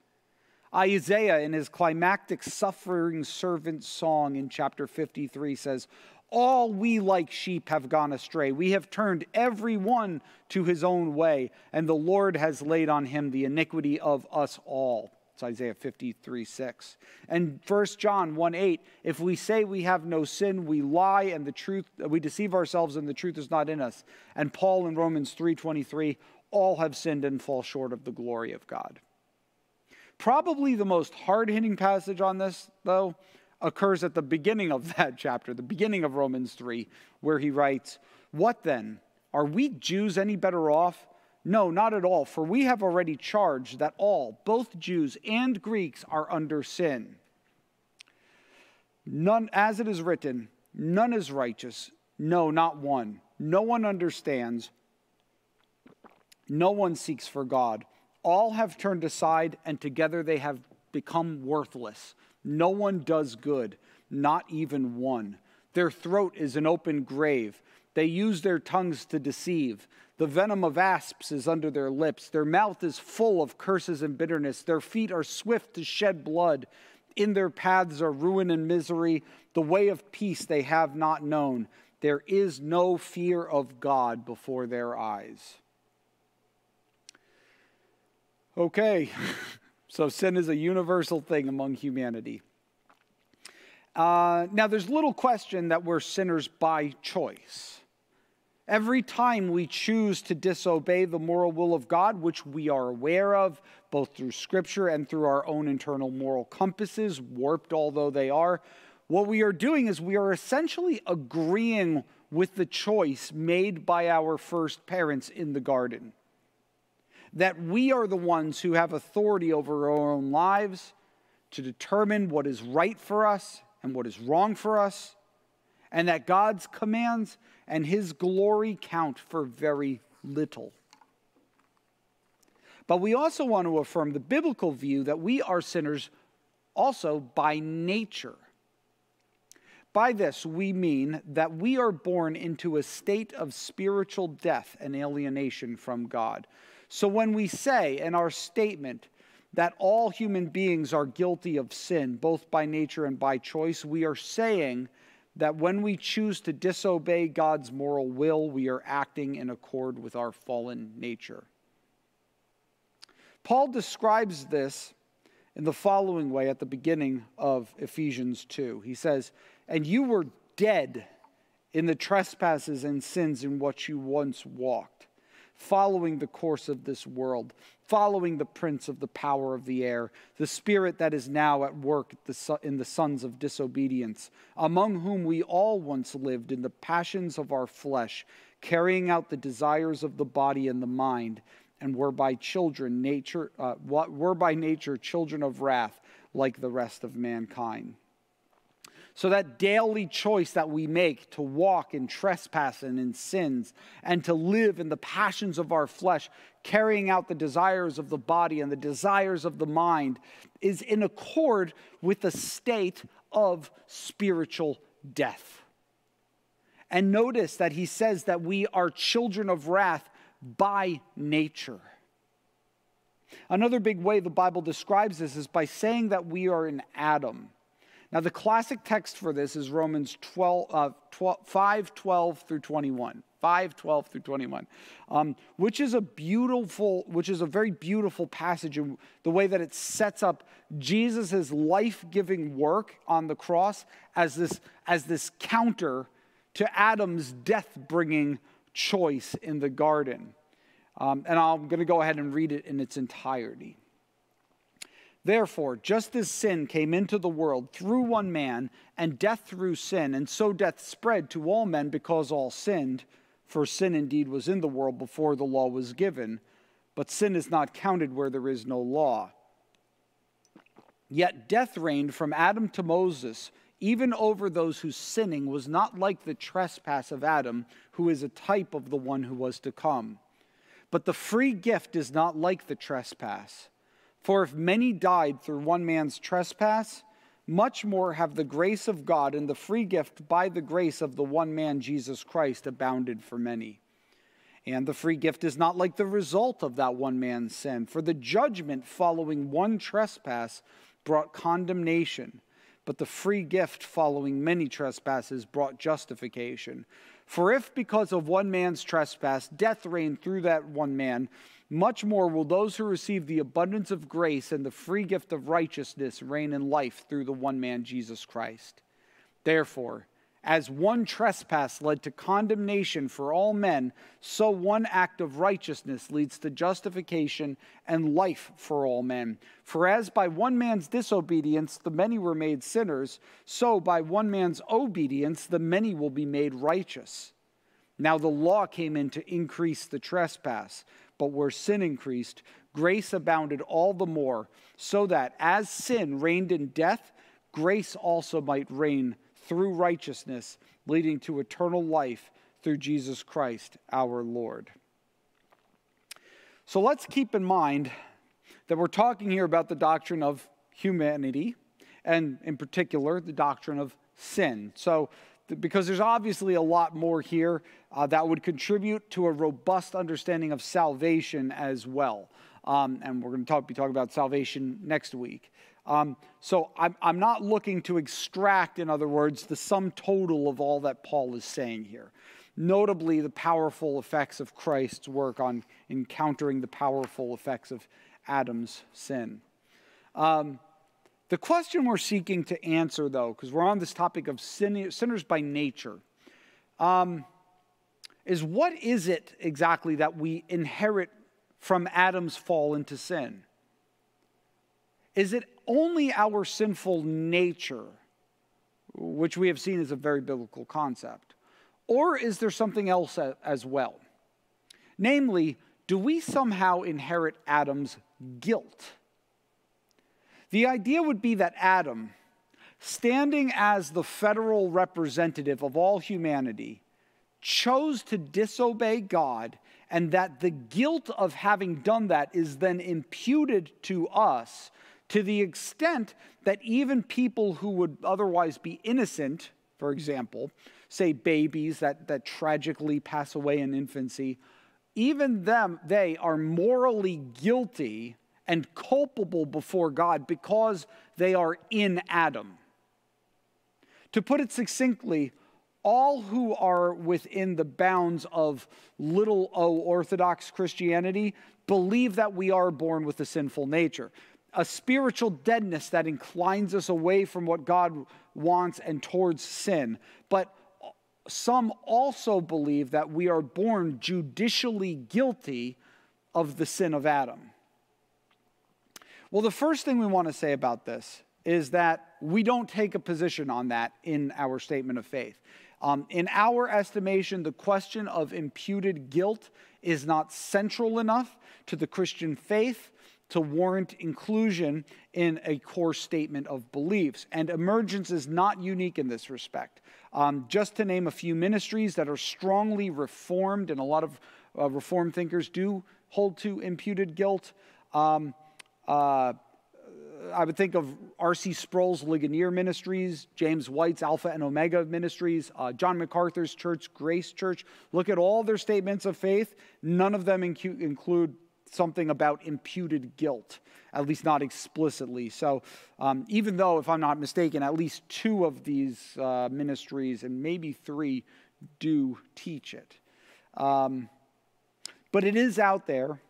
Isaiah, in his climactic suffering servant song in chapter 53, says, All we like sheep have gone astray. We have turned every one to his own way, and the Lord has laid on him the iniquity of us all. It's Isaiah 53 6. And 1 John 1 8, if we say we have no sin, we lie and the truth, we deceive ourselves and the truth is not in us. And Paul in Romans 3 23, All have sinned and fall short of the glory of God. Probably the most hard hitting passage on this, though, occurs at the beginning of (laughs) that chapter, the beginning of Romans 3, where he writes, What then? Are we Jews any better off? No, not at all, for we have already charged that all, both Jews and Greeks, are under sin. None, as it is written, none is righteous, no, not one. No one understands, no one seeks for God. All have turned aside, and together they have become worthless. No one does good, not even one. Their throat is an open grave. They use their tongues to deceive. The venom of asps is under their lips. Their mouth is full of curses and bitterness. Their feet are swift to shed blood. In their paths are ruin and misery. The way of peace they have not known. There is no fear of God before their eyes. Okay, (laughs) so sin is a universal thing among humanity. Uh, now, there's little question that we're sinners by choice. Every time we choose to disobey the moral will of God, which we are aware of, both through Scripture and through our own internal moral compasses, warped although they are, what we are doing is we are essentially agreeing with the choice made by our first parents in the garden. That we are the ones who have authority over our own lives to determine what is right for us and what is wrong for us, and that God's commands and his glory count for very little. But we also want to affirm the biblical view that we are sinners also by nature. By this, we mean that we are born into a state of spiritual death and alienation from God. So when we say in our statement that all human beings are guilty of sin, both by nature and by choice, we are saying that when we choose to disobey God's moral will, we are acting in accord with our fallen nature. Paul describes this in the following way at the beginning of Ephesians 2. He says, And you were dead in the trespasses and sins in which you once walked, following the course of this world following the prince of the power of the air, the spirit that is now at work in the sons of disobedience, among whom we all once lived in the passions of our flesh, carrying out the desires of the body and the mind, and were by children nature uh, were by nature children of wrath like the rest of mankind. So, that daily choice that we make to walk in trespass and in sins and to live in the passions of our flesh, carrying out the desires of the body and the desires of the mind, is in accord with the state of spiritual death. And notice that he says that we are children of wrath by nature. Another big way the Bible describes this is by saying that we are in Adam. Now, the classic text for this is Romans 12, uh, 12, 5 12 through 21. 5 12 through 21 um, which is a beautiful which is a very beautiful passage in the way that it sets up jesus' life-giving work on the cross as this as this counter to adam's death-bringing choice in the garden. Um, and i'm going to go ahead and read it in its entirety Therefore, just as sin came into the world through one man, and death through sin, and so death spread to all men because all sinned, for sin indeed was in the world before the law was given, but sin is not counted where there is no law. Yet death reigned from Adam to Moses, even over those whose sinning was not like the trespass of Adam, who is a type of the one who was to come. But the free gift is not like the trespass. For if many died through one man's trespass, much more have the grace of God and the free gift by the grace of the one man, Jesus Christ, abounded for many. And the free gift is not like the result of that one man's sin, for the judgment following one trespass brought condemnation, but the free gift following many trespasses brought justification. For if because of one man's trespass death reigned through that one man, much more will those who receive the abundance of grace and the free gift of righteousness reign in life through the one man, Jesus Christ. Therefore, As one trespass led to condemnation for all men, so one act of righteousness leads to justification and life for all men. For as by one man's disobedience the many were made sinners, so by one man's obedience the many will be made righteous. Now the law came in to increase the trespass, but where sin increased, grace abounded all the more, so that as sin reigned in death, grace also might reign through righteousness, leading to eternal life through Jesus Christ our Lord. So let's keep in mind that we're talking here about the doctrine of humanity, and in particular, the doctrine of sin. So, because there's obviously a lot more here uh, that would contribute to a robust understanding of salvation as well. Um, and we're going to talk, be talking about salvation next week. Um, so I'm, I'm not looking to extract, in other words, the sum total of all that Paul is saying here. Notably, the powerful effects of Christ's work on encountering the powerful effects of Adam's sin. Um, the question we're seeking to answer, though, because we're on this topic of sin, sinners by nature, um, is what is it exactly that we inherit from Adam's fall into sin? Is it only our sinful nature, which we have seen as a very biblical concept? Or is there something else as well? Namely, do we somehow inherit Adam's guilt? The idea would be that Adam, standing as the federal representative of all humanity, chose to disobey God, and that the guilt of having done that is then imputed to us to the extent that even people who would otherwise be innocent, for example, say babies that, that tragically pass away in infancy, even them, they are morally guilty and culpable before God because they are in Adam. To put it succinctly, all who are within the bounds of little o Orthodox Christianity believe that we are born with a sinful nature a spiritual deadness that inclines us away from what God wants and towards sin. But some also believe that we are born judicially guilty of the sin of Adam. Well, the first thing we want to say about this is that we don't take a position on that in our statement of faith. Um, in our estimation, the question of imputed guilt is not central enough to the Christian faith to warrant inclusion in a core statement of beliefs. And emergence is not unique in this respect. Um, just to name a few ministries that are strongly reformed, and a lot of uh, reformed thinkers do hold to imputed guilt. Um, uh, I would think of R.C. Sproul's Ligonier Ministries, James White's Alpha and Omega Ministries, uh, John MacArthur's church, Grace Church. Look at all their statements of faith. None of them incu- include something about imputed guilt, at least not explicitly. So, um, even though, if I'm not mistaken, at least two of these uh, ministries and maybe three do teach it. Um, but it is out there,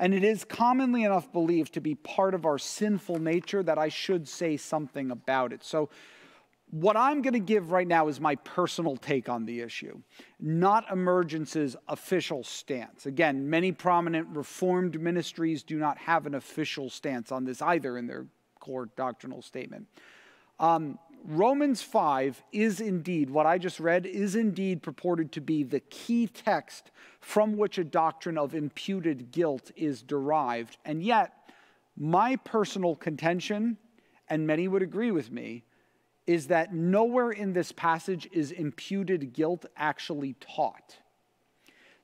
and it is commonly enough believed to be part of our sinful nature that I should say something about it. So, what I'm going to give right now is my personal take on the issue, not Emergence's official stance. Again, many prominent Reformed ministries do not have an official stance on this either in their core doctrinal statement. Um, Romans 5 is indeed, what I just read, is indeed purported to be the key text from which a doctrine of imputed guilt is derived. And yet, my personal contention, and many would agree with me, is that nowhere in this passage is imputed guilt actually taught.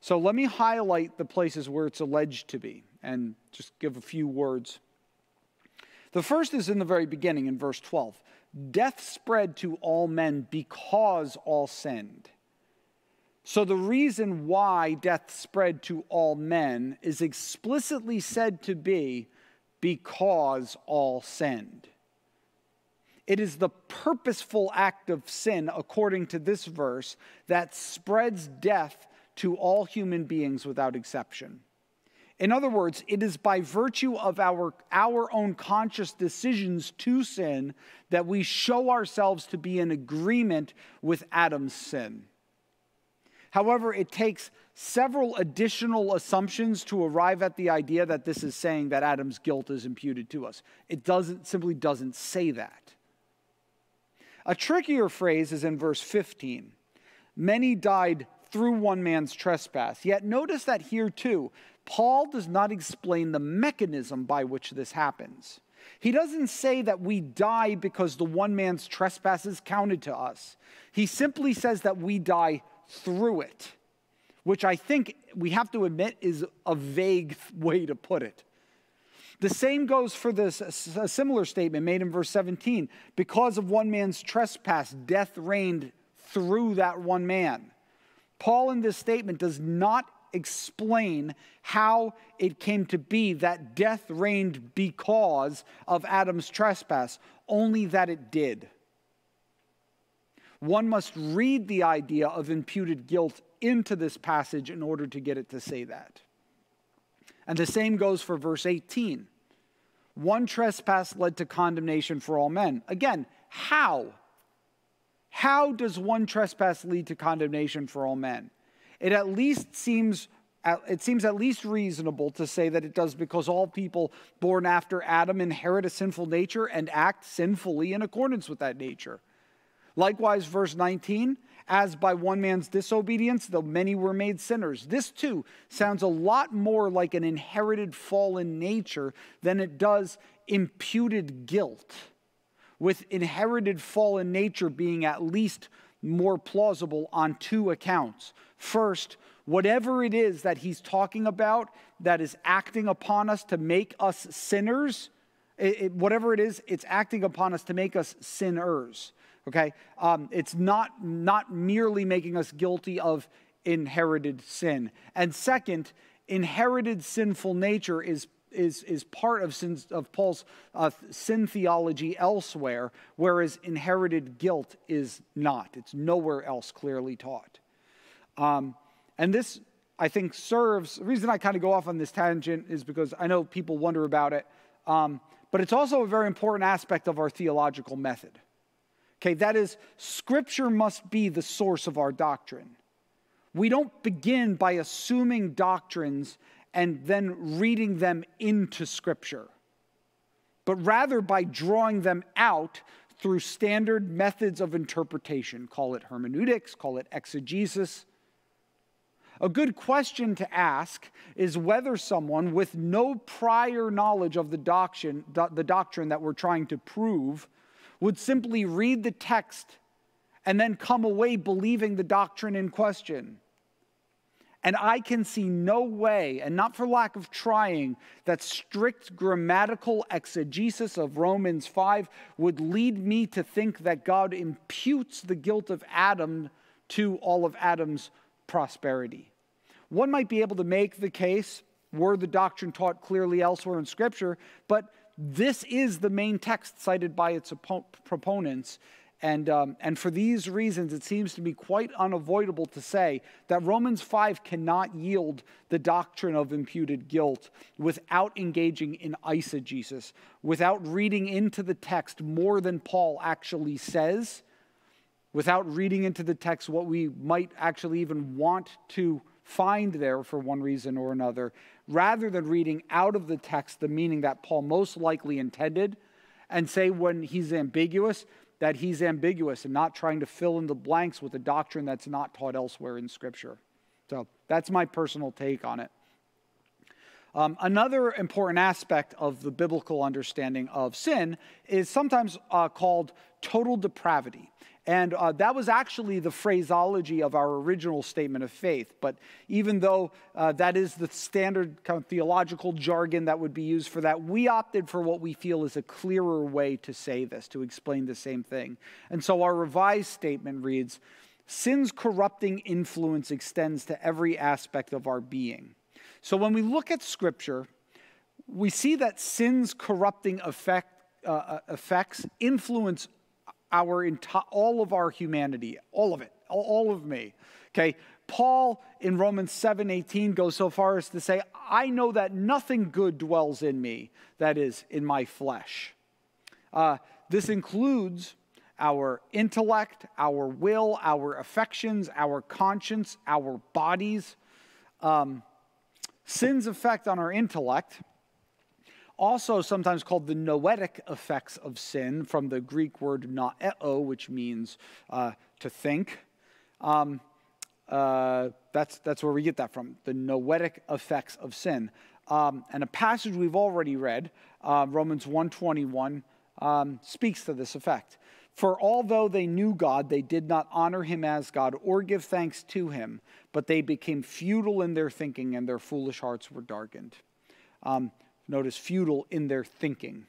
So let me highlight the places where it's alleged to be and just give a few words. The first is in the very beginning in verse 12 Death spread to all men because all sinned. So the reason why death spread to all men is explicitly said to be because all sinned. It is the purposeful act of sin, according to this verse, that spreads death to all human beings without exception. In other words, it is by virtue of our, our own conscious decisions to sin that we show ourselves to be in agreement with Adam's sin. However, it takes several additional assumptions to arrive at the idea that this is saying that Adam's guilt is imputed to us. It doesn't simply doesn't say that. A trickier phrase is in verse 15. Many died through one man's trespass. Yet notice that here too, Paul does not explain the mechanism by which this happens. He doesn't say that we die because the one man's trespass is counted to us. He simply says that we die through it, which I think we have to admit is a vague (laughs) way to put it. The same goes for this a similar statement made in verse 17. Because of one man's trespass, death reigned through that one man. Paul in this statement does not explain how it came to be that death reigned because of Adam's trespass, only that it did. One must read the idea of imputed guilt into this passage in order to get it to say that. And the same goes for verse 18. One trespass led to condemnation for all men. Again, how? How does one trespass lead to condemnation for all men? It at least seems it seems at least reasonable to say that it does because all people born after Adam inherit a sinful nature and act sinfully in accordance with that nature. Likewise, verse 19, as by one man's disobedience, the many were made sinners. This too sounds a lot more like an inherited fallen nature than it does imputed guilt, with inherited fallen nature being at least more plausible on two accounts. First, whatever it is that he's talking about that is acting upon us to make us sinners, it, it, whatever it is, it's acting upon us to make us sinners. Okay? Um, it's not, not merely making us guilty of inherited sin. And second, inherited sinful nature is is, is part of, sins, of Paul's uh, sin theology elsewhere, whereas inherited guilt is not. It's nowhere else clearly taught. Um, and this, I think, serves the reason I kind of go off on this tangent is because I know people wonder about it, um, but it's also a very important aspect of our theological method. Okay, that is, Scripture must be the source of our doctrine. We don't begin by assuming doctrines and then reading them into Scripture, but rather by drawing them out through standard methods of interpretation. Call it hermeneutics, call it exegesis. A good question to ask is whether someone with no prior knowledge of the doctrine, the doctrine that we're trying to prove would simply read the text and then come away believing the doctrine in question. And I can see no way, and not for lack of trying, that strict grammatical exegesis of Romans 5 would lead me to think that God imputes the guilt of Adam to all of Adam's prosperity. One might be able to make the case, were the doctrine taught clearly elsewhere in Scripture, but this is the main text cited by its proponents. And, um, and for these reasons, it seems to be quite unavoidable to say that Romans 5 cannot yield the doctrine of imputed guilt without engaging in eisegesis, without reading into the text more than Paul actually says, without reading into the text what we might actually even want to find there for one reason or another, rather than reading out of the text the meaning that Paul most likely intended and say when he's ambiguous that he's ambiguous and not trying to fill in the blanks with a doctrine that's not taught elsewhere in Scripture. So that's my personal take on it. Um, another important aspect of the biblical understanding of sin is sometimes uh, called total depravity. And uh, that was actually the phraseology of our original statement of faith. But even though uh, that is the standard kind of theological jargon that would be used for that, we opted for what we feel is a clearer way to say this, to explain the same thing. And so our revised statement reads Sin's corrupting influence extends to every aspect of our being. So when we look at Scripture, we see that sin's corrupting effect, uh, uh effects influence our entire, all of our humanity, all of it, all, of me. Okay, Paul in Romans 7:18 goes so far as to say, "I know that nothing good dwells in me, that is, in my flesh." Uh, this includes our intellect, our will, our affections, our conscience, our bodies. Um, sin's effect on our intellect, also sometimes called the noetic effects of sin, from the Greek word noeo, which means uh, to think. Um, uh, that's, that's where we get that from, the noetic effects of sin. Um, and a passage we've already read, uh, Romans 121, um, speaks to this effect. For although they knew God, they did not honor him as God or give thanks to him, but they became futile in their thinking and their foolish hearts were darkened. Um, notice futile in their thinking.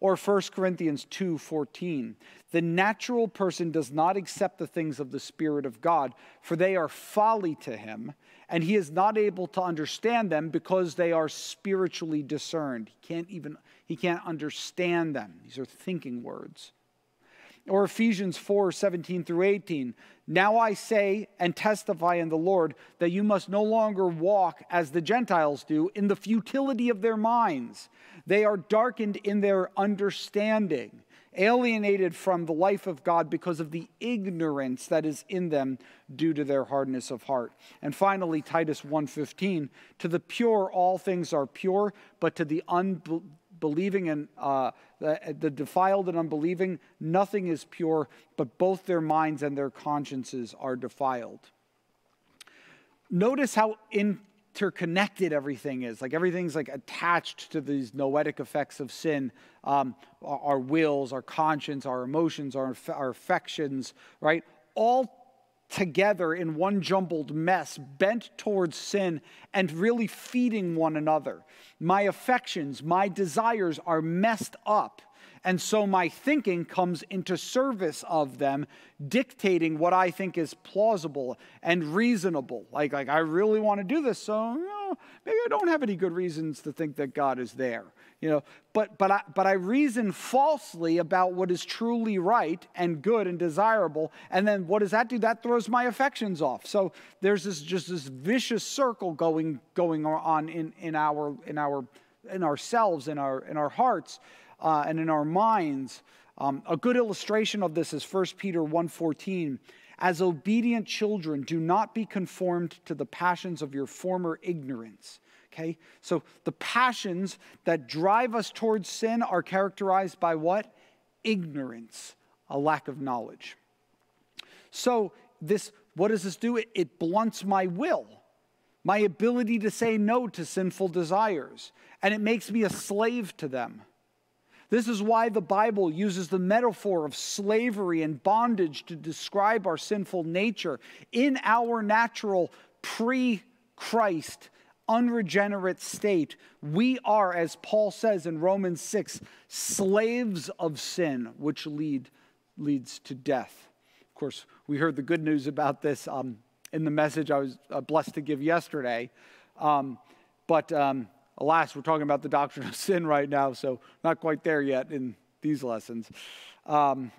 Or 1 Corinthians 2:14. The natural person does not accept the things of the spirit of God, for they are folly to him, and he is not able to understand them because they are spiritually discerned. He can't even he can't understand them. These are thinking words. Or Ephesians 4 17 through 18. Now I say and testify in the Lord that you must no longer walk as the Gentiles do in the futility of their minds. They are darkened in their understanding, alienated from the life of God because of the ignorance that is in them due to their hardness of heart. And finally Titus 1:15, to the pure all things are pure, but to the unbelieving believing and uh, the, the defiled and unbelieving, nothing is pure, but both their minds and their consciences are defiled. Notice how interconnected everything is. Like everything's like attached to these noetic effects of sin. Um, our, our wills, our conscience, our emotions, our, our affections, right? All together in one jumbled mess, bent towards sin and really feeding one another. My affections, my desires are messed up. And so my thinking comes into service of them, dictating what I think is plausible and reasonable. Like, like I really want to do this, so you know, maybe I don't have any good reasons to think that God is there you know but but I, but I reason falsely about what is truly right and good and desirable and then what does that do? That throws my affections off. So there's this just this vicious circle going going on in in our in our in ourselves in our in our hearts uh, and in our minds. Um, a good illustration of this is 1 peter 1.14 as obedient children do not be conformed to the passions of your former ignorance Okay? So the passions that drive us towards sin are characterized by what? Ignorance, a lack of knowledge. So this what does this do? It, it blunts my will, my ability to say no to sinful desires, and it makes me a slave to them. This is why the Bible uses the metaphor of slavery and bondage to describe our sinful nature in our natural pre Christ unregenerate state, we are, as Paul says in Romans 6, slaves of sin, which lead, leads to death. Of course, we heard the good news about this um, in the message I was uh, blessed to give yesterday. Um, but um, alas, we're talking about the doctrine of (laughs) sin right now, so not quite there yet in these lessons. Um,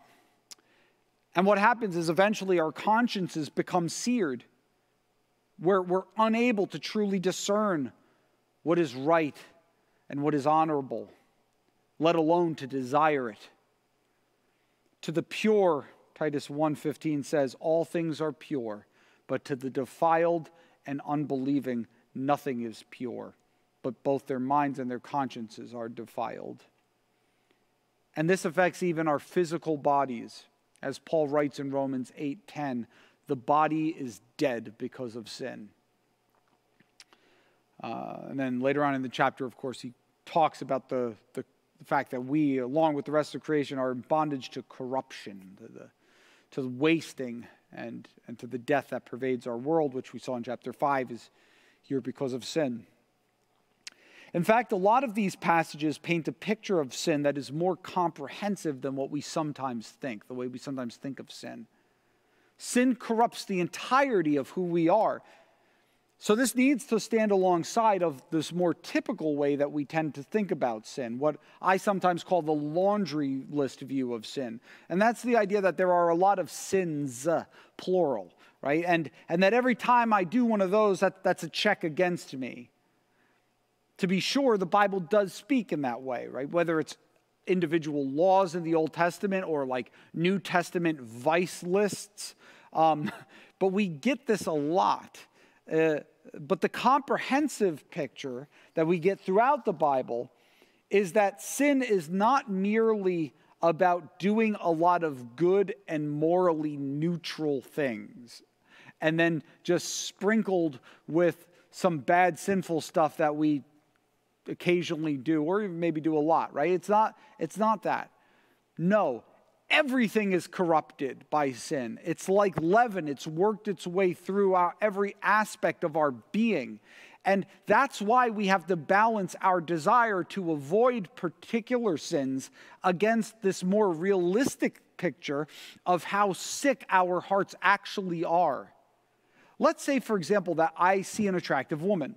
and what happens is eventually our consciences become seared where we're unable to truly discern what is right and what is honorable, let alone to desire it. To the pure, Titus 1:15 says, all things are pure, but to the defiled and unbelieving nothing is pure, but both their minds and their consciences are defiled. And this affects even our physical bodies. As Paul writes in Romans 8:10, the body is dead because of sin. Uh, and then later on in the chapter, of course, he talks about the, the, the, fact that we, along with the rest of creation, are in bondage to corruption, to the, to wasting, and, and to the death that pervades our world, which we saw in chapter 5 is here because of sin. In fact, a lot of these passages paint a picture of sin that is more comprehensive than what we sometimes think, the way we sometimes think of sin. Sin corrupts the entirety of who we are. So this needs to stand alongside of this more typical way that we tend to think about sin, what I sometimes call the laundry list view of sin. And that's the idea that there are a lot of sins, uh, plural, right? And, and that every time I do one of those, that, that's a check against me. To be sure, the Bible does speak in that way, right? Whether it's individual laws in the Old Testament or like New Testament vice lists. Um, (laughs) but we get this a lot. Uh, but the comprehensive picture that we get throughout the Bible is that sin is not merely about doing a lot of good and morally neutral things and then just sprinkled with some bad sinful stuff that we occasionally do or maybe do a lot right? It's not it's not that. No everything is corrupted by sin. It's like leaven. It's worked its way through our, every aspect of our being. And that's why we have to balance our desire to avoid particular sins against this more realistic picture of how sick our hearts actually are. Let's say, for example, that I see an attractive woman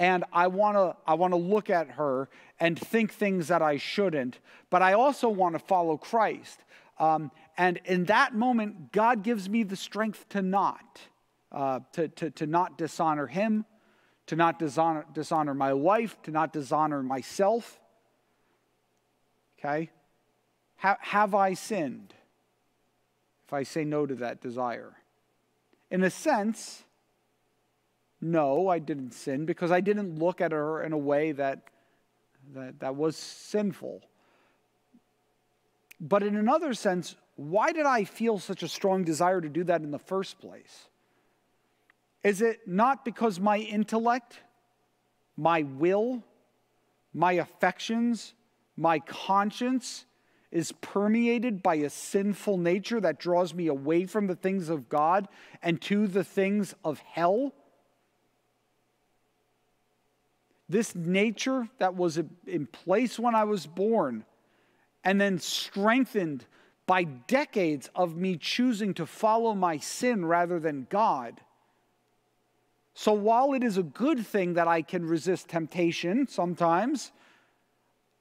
and I want to I want to look at her and think things that I shouldn't, but I also want to follow Christ. Um, and in that moment, God gives me the strength to not, uh, to, to, to not dishonor Him, to not dishonor, dishonor my wife, to not dishonor myself. Okay? Ha- have I sinned if I say no to that desire? In a sense, no, I didn't sin because I didn't look at her in a way that, that, that was sinful. But in another sense, why did I feel such a strong desire to do that in the first place? Is it not because my intellect, my will, my affections, my conscience is permeated by a sinful nature that draws me away from the things of God and to the things of hell? This nature that was in place when I was born and then strengthened by decades of me choosing to follow my sin rather than God so while it is a good thing that I can resist temptation sometimes,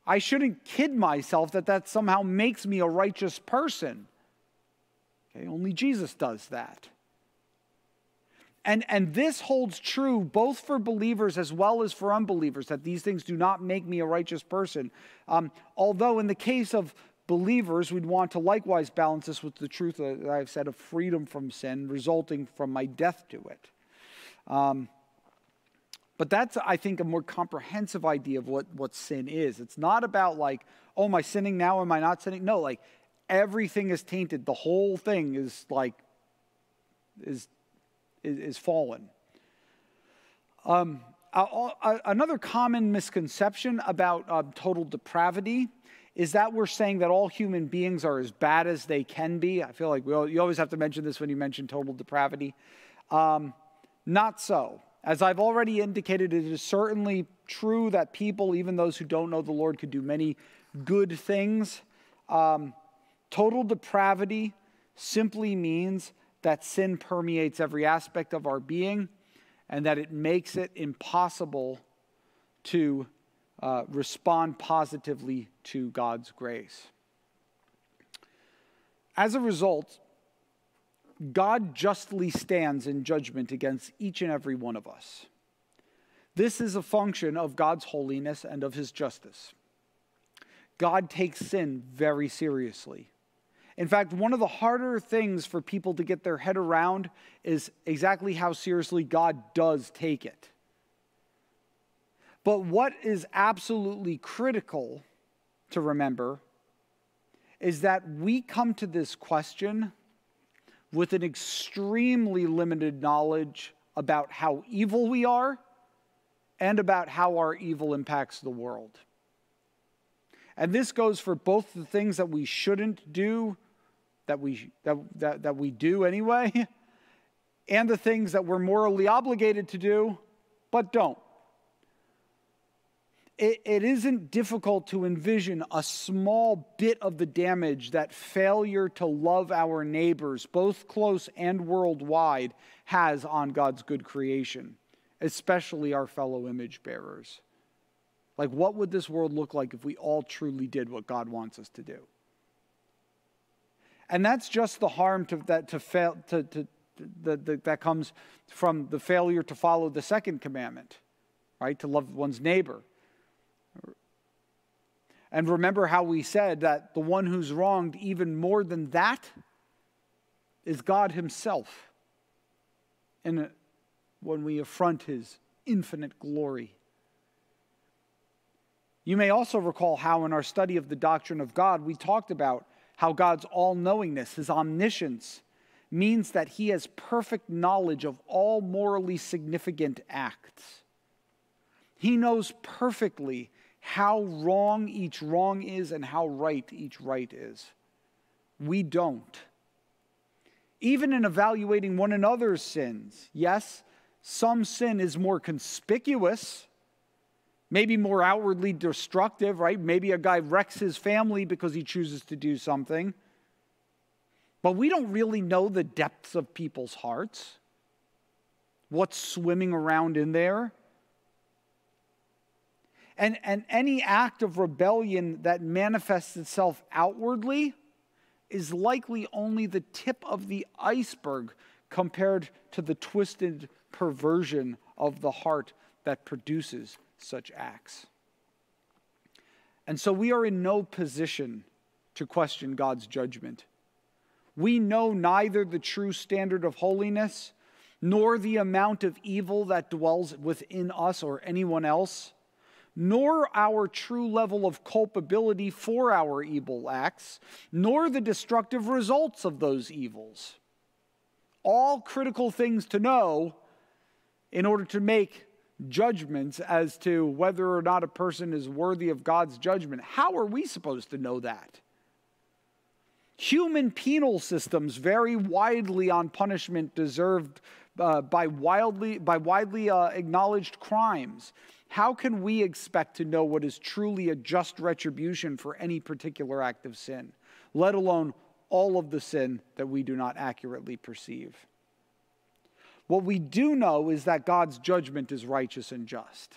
I shouldn't kid myself that that somehow makes me a righteous person. Okay, only Jesus does that. And, and this holds true both for believers as well as for unbelievers, that these things do not make me a righteous person. Um, although, in the case of believers, we'd want to likewise balance this with the truth that I've said of freedom from sin resulting from my death to it. Um, but that's, I think, a more comprehensive idea of what, what sin is. It's not about like, oh, am I sinning now? Am I not sinning? No, like everything is tainted. The whole thing is like, is, is, is fallen. Um, another common misconception about uh, total depravity is that we're saying that all human beings are as bad as they can be. I feel like we all, you always have to mention this when you mention total depravity. Um, not so. As I've already indicated, it is certainly true that people, even those who don't know the Lord, could do many good things. Um, total depravity simply means that sin permeates every aspect of our being and that it makes it impossible to uh, respond positively to God's grace. As a result, God justly stands in judgment against each and every one of us. This is a function of God's holiness and of his justice. God takes sin very seriously. In fact, one of the harder things for people to get their head around is exactly how seriously God does take it. But what is absolutely critical to remember is that we come to this question with an extremely limited knowledge about how evil we are and about how our evil impacts the world. And this goes for both the things that we shouldn't do, that we, that, that, that we do anyway, (laughs) and the things that we're morally obligated to do, but don't it, it isn't difficult to envision a small bit of the damage that failure to love our neighbors, both close and worldwide, has on God's good creation, especially our fellow image bearers. Like, what would this world look like if we all truly did what God wants us to do? And that's just the harm to, that, to, fail, to, to, the, the, that comes from the failure to follow the second commandment, right? To love one's neighbor. And remember how we said that the one who's wronged even more than that is God Himself. And when we affront His infinite glory. You may also recall how, in our study of the doctrine of God, we talked about how God's all knowingness, His omniscience, means that He has perfect knowledge of all morally significant acts. He knows perfectly how wrong each wrong is and how right each right is. We don't. Even in evaluating one another's sins, yes, some sin is more conspicuous, maybe more outwardly destructive, right? Maybe a guy wrecks his family because he chooses to do something. But we don't really know the depths of people's hearts, what's swimming around in there. And, and any act of rebellion that manifests itself outwardly is likely only the tip of the iceberg compared to the twisted perversion of the heart that produces such acts. And so we are in no position to question God's judgment. We know neither the true standard of holiness nor the amount of evil that dwells within us or anyone else nor our true level of culpability for our evil acts, nor the destructive results of those evils. All critical things to know in order to make judgments as to whether or not a person is worthy of God's judgment. How are we supposed to know that? Human penal systems vary widely on punishment deserved uh, by, wildly, by widely uh, acknowledged crimes how can we expect to know what is truly a just retribution for any particular act of sin, let alone all of the sin that we do not accurately perceive? What we do know is that God's judgment is righteous and just.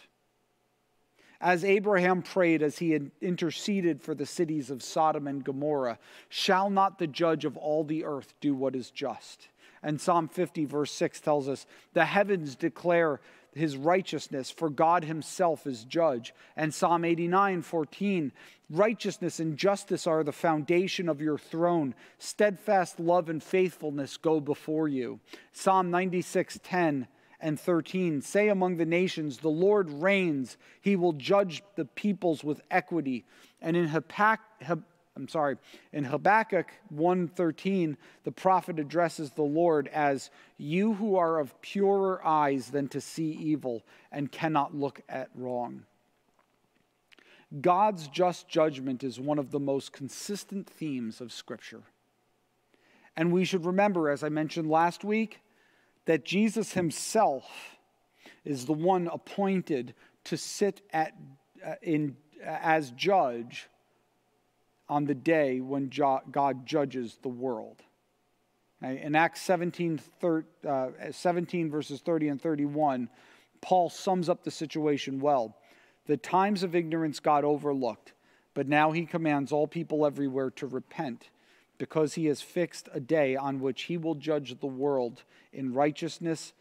As Abraham prayed as he interceded for the cities of Sodom and Gomorrah, shall not the judge of all the earth do what is just? And Psalm 50, verse 6 tells us, The heavens declare his righteousness, for God himself is judge. And Psalm 89 14, righteousness and justice are the foundation of your throne. Steadfast love and faithfulness go before you. Psalm 96 10 and 13 say among the nations, The Lord reigns, he will judge the peoples with equity. And in Habakkuk, I'm sorry, in Habakkuk 1:13, the prophet addresses the Lord as you who are of purer eyes than to see evil and cannot look at wrong. God's just judgment is one of the most consistent themes of Scripture. And we should remember, as I mentioned last week, that Jesus himself is the one appointed to sit at, uh, in, uh, as judge on the day when God judges the world. In Acts 17, uh, 17, verses 30 and 31, Paul sums up the situation well. The times of ignorance God overlooked, but now he commands all people everywhere to repent, because he has fixed a day on which he will judge the world in righteousness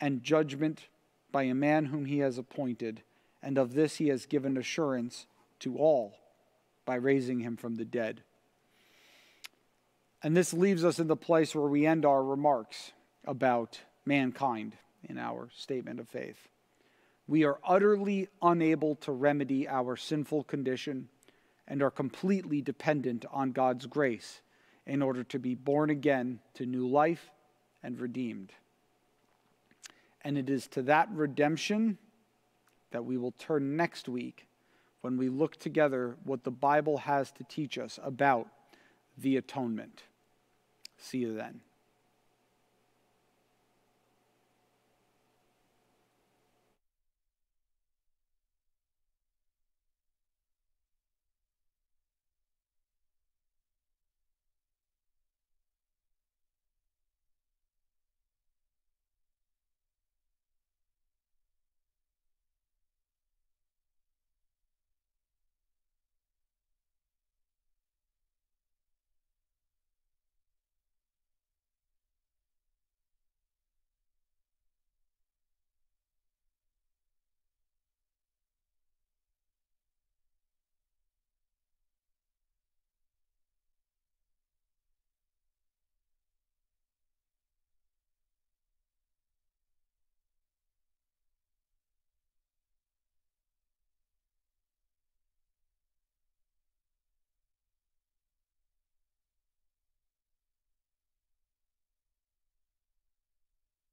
and judgment by a man whom he has appointed, and of this he has given assurance to all by raising him from the dead. And this leaves us in the place where we end our remarks about mankind in our statement of faith. We are utterly unable to remedy our sinful condition and are completely dependent on God's grace in order to be born again to new life and redeemed. And it is to that redemption that we will turn next week when we look together what the Bible has to teach us about the atonement. See you then.